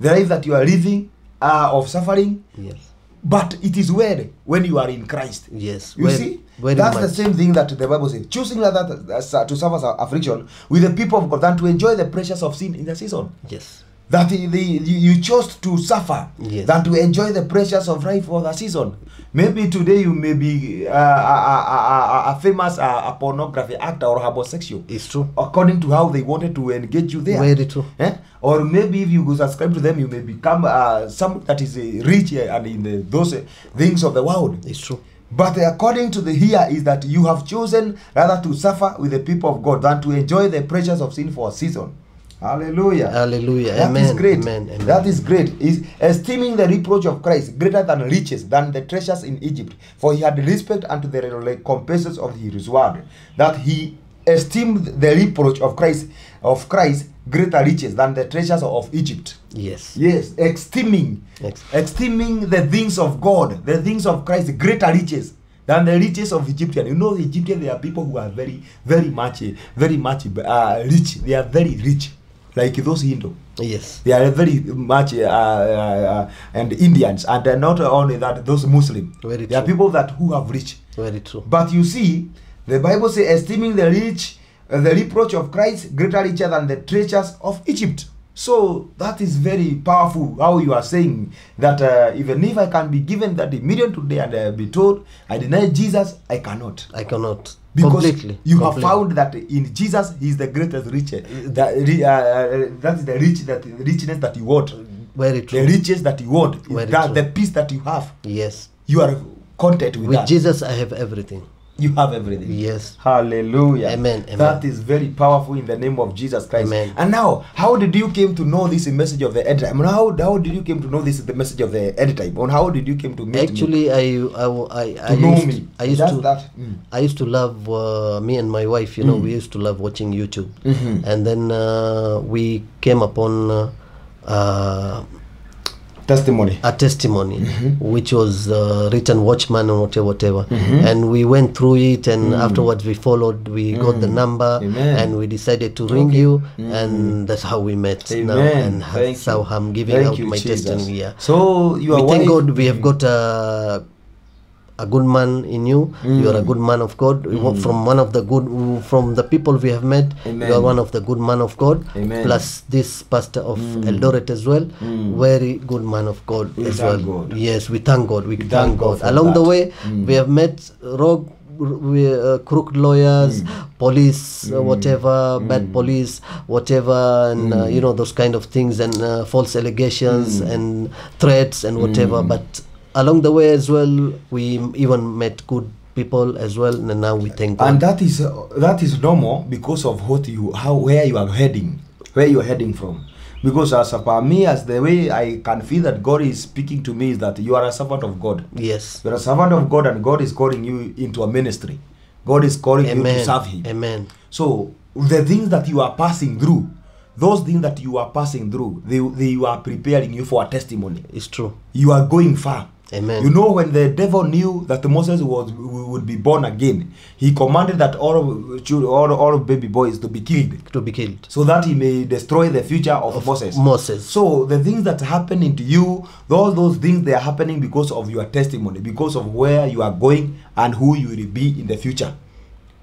the life that you are living uh, of suffering. Yes. But it is weird when you are in Christ. Yes. You well, see, well that's the same thing that the Bible says. Choosing rather that uh, to suffer affliction with the people of God than to enjoy the pressures of sin in the season Yes. That the, the, you you chose to suffer Yes. than to enjoy the pressures of life for the season. Maybe today you may be uh, a, a, a, a famous uh, a pornography actor or homosexual, It's true. according to how they wanted to engage you there. Very true. Eh? Or maybe if you go subscribe to them, you may become uh, some that is uh, rich uh, and in the, those uh, things of the world. It's true. But according to the here is that you have chosen rather to suffer with the people of God than to enjoy the pressures of sin for a season. Hallelujah. Hallelujah. That Amen. is great. Amen. Amen. That is great. Is esteeming the reproach of Christ greater than riches, than the treasures in Egypt. For he had respect unto the recompenses of his reward. That he esteemed the reproach of Christ of Christ greater riches than the treasures of Egypt. Yes. Yes, esteeming, Ex- esteeming the things of God, the things of Christ, greater riches than the riches of Egyptian. You know, the Egyptian, they are people who are very, very much, very much uh, rich. They are very rich, like those Hindu. Yes. They are very much, uh, uh, uh, and Indians, and uh, not only that, those Muslim. Very they are people that who have rich. Very true. But you see, the Bible says, esteeming the rich, uh, the reproach of Christ greater richer than the treasures of Egypt. So that is very powerful. How you are saying that uh, even if I can be given that million today and I be told I deny Jesus, I cannot. I cannot. Because completely. you completely. have found that in Jesus He is the greatest rich. That, uh, uh, that is the rich that the richness that you want. Very The riches that you want. Very that true. the peace that you have. Yes. You are content with, With that. Jesus, I have everything. You have everything. Yes. Hallelujah. Amen, amen. That is very powerful in the name of Jesus Christ. Amen. And now, how did you came to know this message of the end time? Mean, how, how did you came to know this is the message of the end time? And how did you came to meet me? Actually, I I I, I know used me. I used That's to that. Mm. I used to love uh, me and my wife. You know, we used to love watching YouTube, Mhm. and then uh, we came upon uh, Testimony. a testimony mm -hmm. which was uh, written watchman or whatever whatever mm -hmm. and we went through it and mm. afterwards we followed we mm. got the number Amen. and we decided to ring Okay. you mm. and that's how we met Amen. now and Thank how you. i'm giving Thank out you, my Jesus. testimony yeah So you we are thank god we have got a a good man in you. You are a mm. good man of god. Are mm. from one of the good from the people we have met Amen. you are one of the good man of god Amen. plus this pastor of mm. eldoret as well. Very good man of god We as well. God. yes we thank god. We, We thank thank God god. along the that. way we have met rogue we, uh, crooked lawyers police uh, whatever bad police whatever and uh, you know those kind of things and uh, false allegations and threats and whatever but along the way as well we even met good people as well and now we thank god. And that is uh, that is normal because of what you how where you are heading where you are heading from. Because as for me as the way i can feel that god is speaking to me is that you are a servant of god. Yes. You're a servant of god and god is calling you into a ministry. God is calling you to amen. serve him. Amen. So the things that you are passing through those things that you are passing through they, they are preparing you for a testimony. It's true. You are going far Amen. you know when the devil knew that moses was would be born again he commanded that all of all, all baby boys to be killed to be killed so that he may destroy the future of, moses moses so the things that happen into you all those things they are happening because of your testimony because of where you are going and who you will be in the future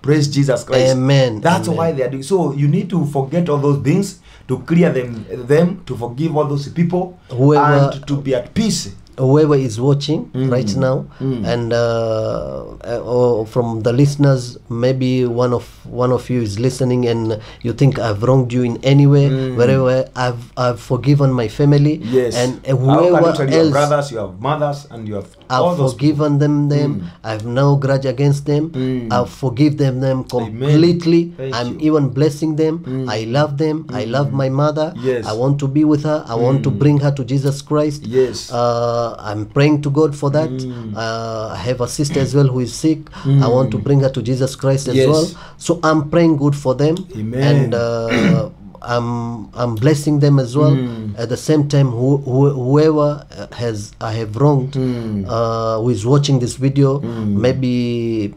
Praise Jesus Christ. Amen. That's Amen. why they are doing. So you need to forget all those things, to clear them, them, to forgive all those people, Whoever- and to be at peace. Whoever is watching right now Mm. and uh, uh, or from the listeners maybe one of one of you is listening and you think i've wronged you in any way wherever i've i've forgiven my family Mm. Yes. and How can you whoever your else brothers, you have mothers, and you have all I've forgiven them them. I've no grudge against them. Mm. I've forgive them them completely. I'm you. even blessing them. I love them. I love my mother. Yes. I want to be with her. I want to bring her to Jesus Christ. Yes. uh, I'm praying to God for that. Mm. uh, I have a sister as well who is sick. I want to bring her to Jesus Christ as Yes. well. So I'm praying good for them. Amen. and uh, I'm I'm blessing them as well. Mm. At the same time, who, who, whoever has I have wronged, Mm. uh, who is watching this video, maybe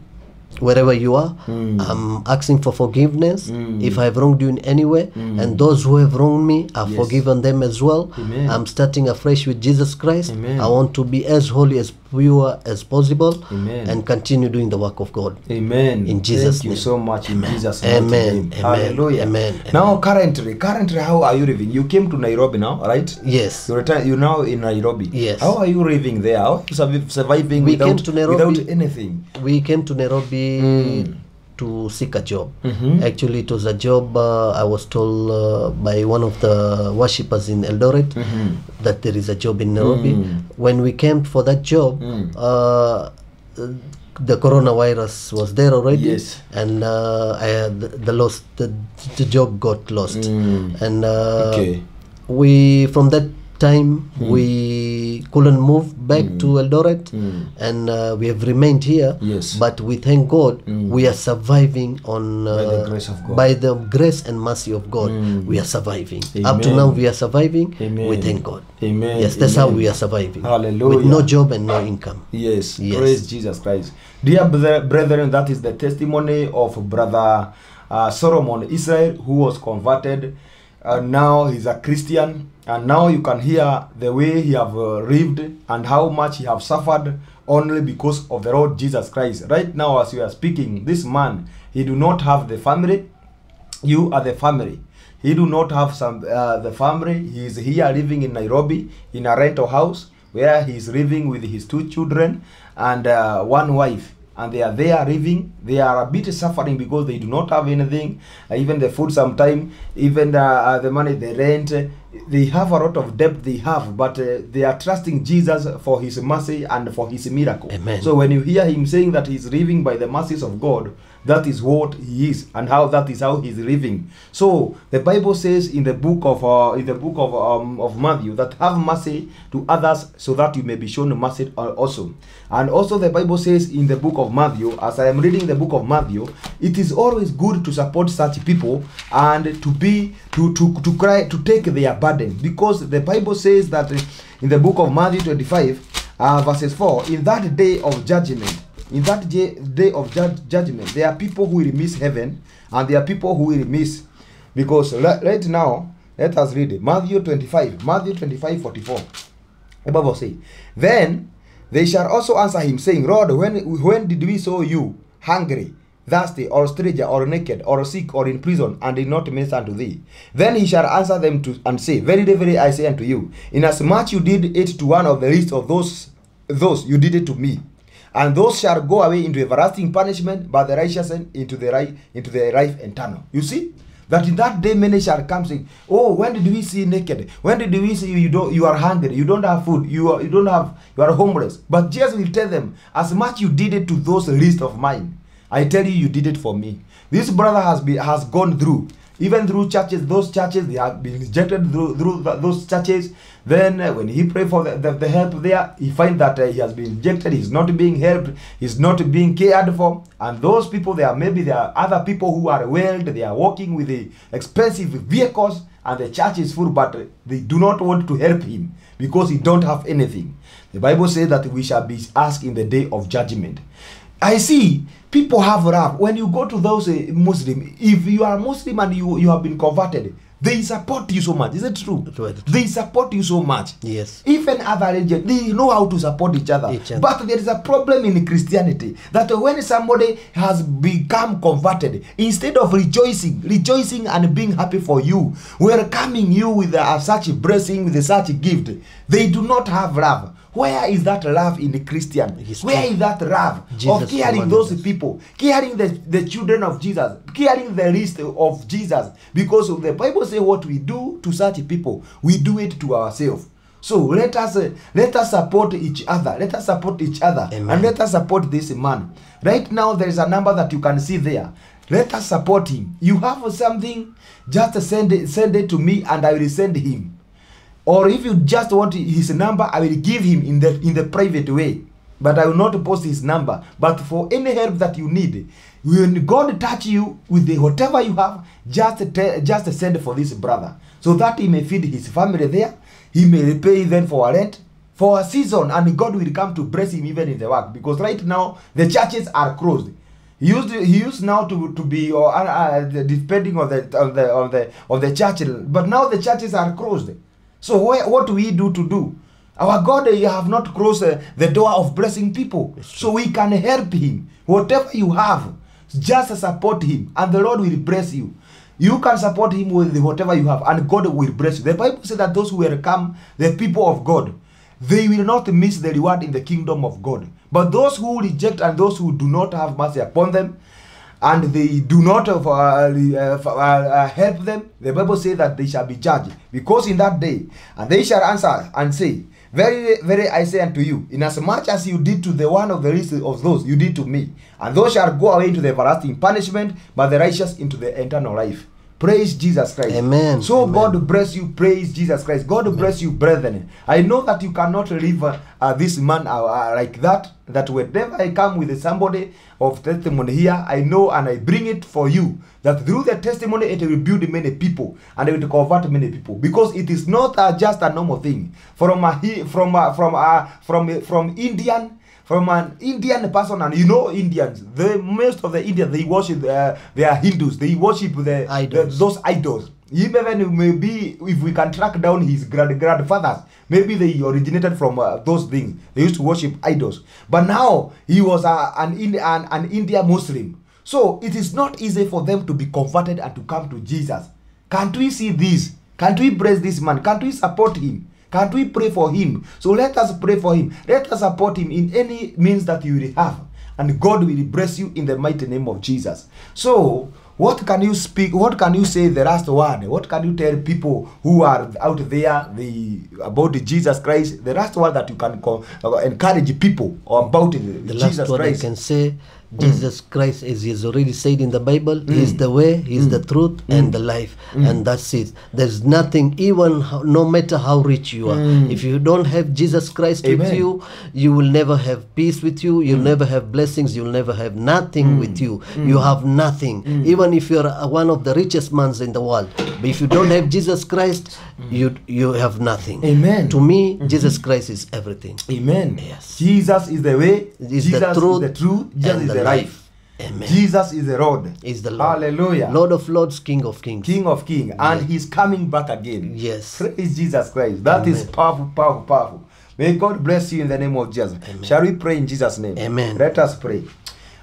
wherever you are, Mm. I'm asking for forgiveness if I have wronged you in any way, and those who have wronged me, I've Mm. Yes. forgiven them as well. Amen. I'm starting afresh with Jesus Christ. Amen. I want to be as holy as pure as possible, Amen. and continue doing the work of God. Amen. In Jesus' Thank you name. so much in Jesus' Amen. name. Amen. Hallelujah. Amen. Now, currently, currently, how are you living? You came to Nairobi now, right? Yes. You're, return. You now in Nairobi. Yes. How are you living there? How are you surviving We without came to Nairobi- without anything? we came to Nairobi Mm. To seek a job. Mhm. Actually, it was a job uh, I was told uh, by one of the worshippers in Eldoret Mhm. that there is a job in Nairobi. Mm. When we came for that job, Mm. uh, the coronavirus was there already, Yes. and uh, I had the lost the, the job got lost, Mm. and uh, Okay. we from that time we couldn't move back mm. to Eldoret Mm. and uh, we have remained here Yes. but we thank God Mm. we are surviving on uh, By the grace of God. by the grace and mercy of God Mm. we are surviving Amen. up to now we are surviving Amen. we thank God Amen. yes that's Amen. how we are surviving Hallelujah. with no job and no income Yes, Yes. praise Jesus Christ. Dear brother- brethren, that is the testimony of brother uh, Solomon Israel, who was converted. Uh, now he's a Christian, and now you can hear the way he have uh, lived and how much he have suffered only because of the Lord Jesus Christ. Right now, as we are speaking, this man he do not have the family. You are the family. He do not have some uh, the family. He is here living in Nairobi in a rental house where he is living with his two children and uh, one wife. And they are there living. They are a bit suffering because they do not have anything. Uh, even the food, sometime, even uh, uh, the money they rent. uh, They have a lot of debt. They have, but uh, they are trusting Jesus for His mercy and for His miracle. Amen. So when you hear him saying that he's living by the mercies of God, that is what he is and how that is how he's living. So the Bible says in the book of uh, in the book of um, of Matthew that have mercy to others so that you may be shown mercy also. And also the Bible says in the book of Matthew, as I am reading the book of Matthew, it is always good to support such people and to be to to to cry to take their burden because the Bible says that in the book of Matthew 25 uh, verses 4 in that day of judgment in that day, of judgment there are people who will miss heaven and there are people who will miss. Because right now let us read matthew 25 matthew 25 44 the bible says then they shall also answer him saying lord when when did we saw you hungry thirsty or stranger or naked or sick or in prison and did not minister unto thee then he shall answer them to and say verily verily i say unto you inasmuch as you did it to one of the least of those those you did it to me and those shall go away into everlasting punishment, but the righteous into the right into the life eternal. You see that in that day many shall come saying, "Oh, when did we see naked? When did we see you? Don't. You are hungry. You don't have food. You are. You don't have. You are homeless." But Jesus will tell them, "As much you did it to those least of mine, I tell you, you did it for me." This brother has been has gone through even through churches those churches they have been rejected through, through th- those churches. Then uh, when he pray for the, the, the help there he find that uh, he has been rejected. He's not being helped. He's not being cared for. And those people there maybe there are other people who are well they are working with the expensive vehicles and the church is full but they do not want to help him because he don't have anything. The bible says that we shall be asked in the day of judgment I see people have love. When you go to those uh, Muslim, if you are Muslim and you, you have been converted, they support you so much. Is it true? Right. They support you so much. Yes. Even other religion, they know how to support each other. Each other. But there is a problem in Christianity that when somebody has become converted, instead of rejoicing, rejoicing and being happy for you, welcoming you with a, such blessing, with a, such gift, they do not have love. Where is that love in the Christian? History. Where is that love Jesus of caring those people, caring the, the children of Jesus, caring the least of Jesus? Because the Bible says what we do to such people, we do it to ourselves. So let us uh, let us support each other. Let us support each other, Amen. and let us support this man. Right now, there is a number that you can see there. Let us support him. You have something, just send it, send it to me, and I will send him. Or if you just want his number, I will give him in the in the private way. But I will not post his number. But for any help that you need, when God touch you with the whatever you have, just just send for this brother, so that he may feed his family there. He may repay them for rent for a season, and God will come to bless him even in the work. Because right now the churches are closed. He used he used now to to be or uh, uh, depending on the on the on the on the church, but now the churches are closed. So where, what do we do to do? Our God, you have not closed uh, the door of blessing people, so we can help him. Whatever you have, just support him, and the Lord will bless you. You can support him with whatever you have, and God will bless you. The Bible says that those who welcome the people of God, they will not miss the reward in the kingdom of God. But those who reject and those who do not have mercy upon them, and they do not uh, uh, uh, uh, help them, the Bible says that they shall be judged. Because in that day, and they shall answer and say, Very, very I say unto you, inasmuch as you did to the one of the least of those, you did to me. And those shall go away into the everlasting punishment, but the righteous into the eternal life. Praise Jesus Christ. Amen. So Amen. God bless you. Praise Jesus Christ. God amen. bless you, brethren. I know that you cannot live uh, uh, this man uh, uh, like that. That whenever I come with somebody of testimony here, I know and I bring it for you. That through the testimony, it will build many people and it will convert many people because it is not uh, just a normal thing. From a, from a, from a, from a, from a, from Indian from an Indian person, and you know Indians, the most of the Indians they worship uh, they are Hindus. They worship the, Idols. the those idols. Even maybe if we can track down his grand grandfathers, maybe they originated from uh, those things. They used to worship idols, but now he was uh, an, Indi- an an India Muslim. So it is not easy for them to be converted and to come to Jesus. Can't we see this? Can't we praise this man? Can't we support him? Can't we pray for him? So let us pray for him. Let us support him in any means that you will have. And God will bless you in the mighty name of Jesus. So, what can you speak? What can you say the last word? What can you tell people who are out there the, about Jesus Christ? The last word that you can call, uh, encourage people about the, The Jesus last word Christ. I can say, Mm. Jesus Christ, as he has already said in the Bible, mm. He is the way, is the mm. truth, and the life, and that's it. There's nothing, even how, no matter how rich you are, if you don't have Jesus Christ with you, you will never have peace with you. You'll never have blessings. You'll never have nothing with you. You have nothing, even if you're one of the richest mans in the world. But if you don't have Jesus Christ, Mm. you you have nothing. Amen. To me, mm-hmm. Jesus Christ is everything. Amen. Yes. Jesus is the way. Is Jesus the truth is the truth. Jesus is the the life. life. Amen. Jesus is the Lord. Is the Lord. Hallelujah. Lord of Lords, King of Kings. King of King, and He's coming back again. Yes. Praise Jesus Christ. That is Amen. powerful, powerful, powerful. May God bless you in the name of Jesus. Shall we pray in Jesus' name? Amen. Let us pray.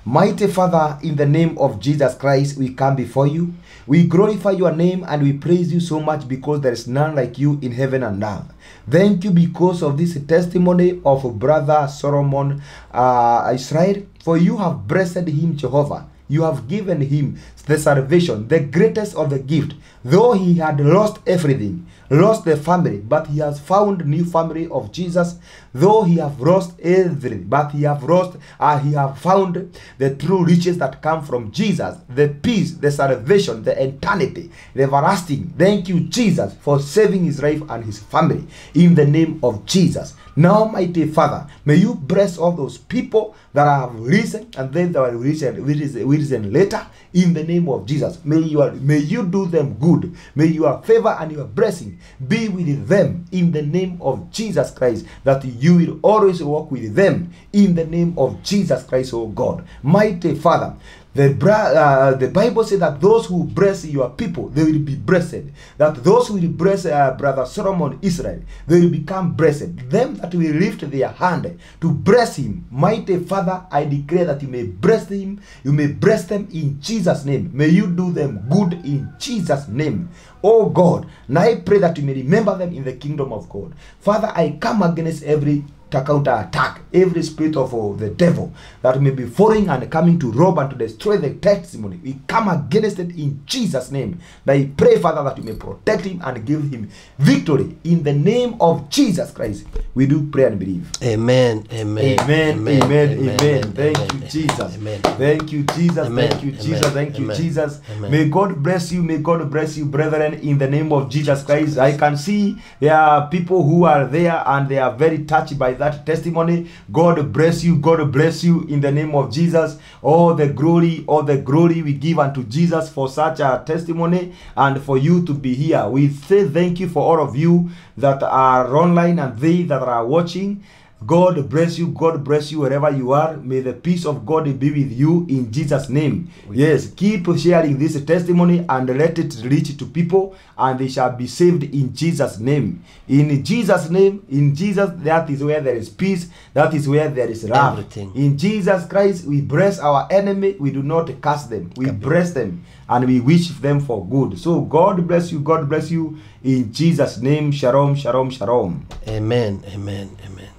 Mighty Father, in the name of Jesus Christ, we come before you. We glorify your name and we praise you so much because there is none like you in heaven and earth. Thank you because of this testimony of brother Solomon uh, Israel, for you have blessed him, Jehovah. You have given him the salvation, the greatest of the gift. Though he had lost everything, lost the family, but he has found new family of Jesus. Though he have lost everything, but he have lost, uh, he have found the true riches that come from Jesus, the peace, the salvation, the eternity, the everlasting. Thank you, Jesus, for saving his life and his family. In the name of Jesus. Now, mighty Father, may you bless all those people that have risen and then that will risen, risen, risen later in the name of Jesus. May you, may you do them good. May your favor and your blessing be with them in the name of Jesus Christ, that you will always walk with them in the name of Jesus Christ, oh God. Mighty Father, The, uh, the Bible says that those who bless your people, they will be blessed. That those who will bless uh, Brother Solomon Israel, they will become blessed. Them that will lift their hand to bless him, mighty Father, I declare that you may bless him, you may bless them in Jesus' name. May you do them good in Jesus' name. Oh God, now I pray that you may remember them in the kingdom of God. Father, I come against every counter attack every spirit of uh, the devil that may be following and coming to rob and to destroy the testimony we come against it in jesus name that i pray father that you may protect him and give him victory in the name of jesus christ we do pray and believe Amen. Amen. Amen, amen, amen. Thank you, amen, Jesus. Amen. Thank you, Jesus. Amen, Thank you, amen, Jesus. Thank you, amen, Jesus. amen. May God bless you. May God bless you, brethren, in the name of Jesus Christ. I can see there are people who are there and they are very touched by that testimony. God bless you. God bless you in the name of Jesus. All the glory, all the glory we give unto Jesus for such a testimony and for you to be here. We say thank you for all of you that are online and they that are watching. God bless you. God bless you wherever you are. May the peace of God be with you in Jesus' name. Yes, keep sharing this testimony and let it reach to people, and they shall be saved in Jesus' name. In Jesus' name, in Jesus, that is where there is peace. That is where there is love. Everything. In Jesus Christ, we bless our enemy. We do not curse them. We bless them and we wish them for good. So God bless you. God bless you. In Jesus' name, shalom, shalom, shalom. Amen. Amen. Amen.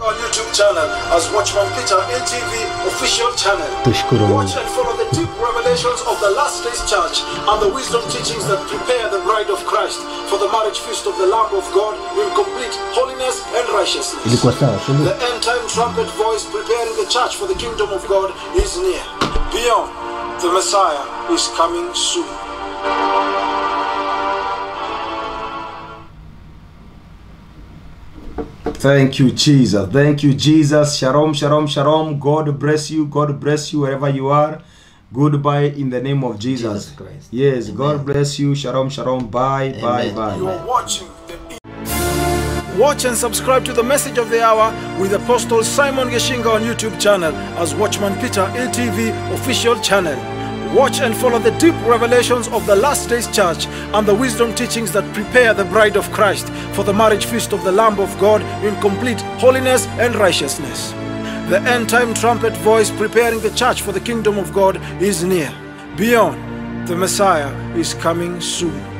Our YouTube channel as Watchman Peter ATV official channel. Watch and follow the deep revelations of the last days church and the wisdom teachings that prepare the bride of Christ for the marriage feast of the Lamb of God in complete holiness and righteousness. Ilikuwa sawa, si ndio? The end time trumpet voice preparing the church for the kingdom of God is near. Beyond, the Messiah is coming soon. Thank you, Jesus. Thank you, Jesus. Shalom, shalom, shalom. God bless you. God bless you wherever you are. Goodbye in the name of Jesus. Jesus Christ. Yes, God bless you. Shalom, shalom. Bye, bye, Amen. bye. You are watching the Watch and subscribe to the message of the hour with Apostle Simon Gichinga on YouTube channel as Watchman Peter LTV official channel. Watch and follow the deep revelations of the last days church and the wisdom teachings that prepare the bride of Christ for the marriage feast of the Lamb of God in complete holiness and righteousness. The end time trumpet voice preparing the church for the kingdom of God is near. Beyond, the Messiah is coming soon.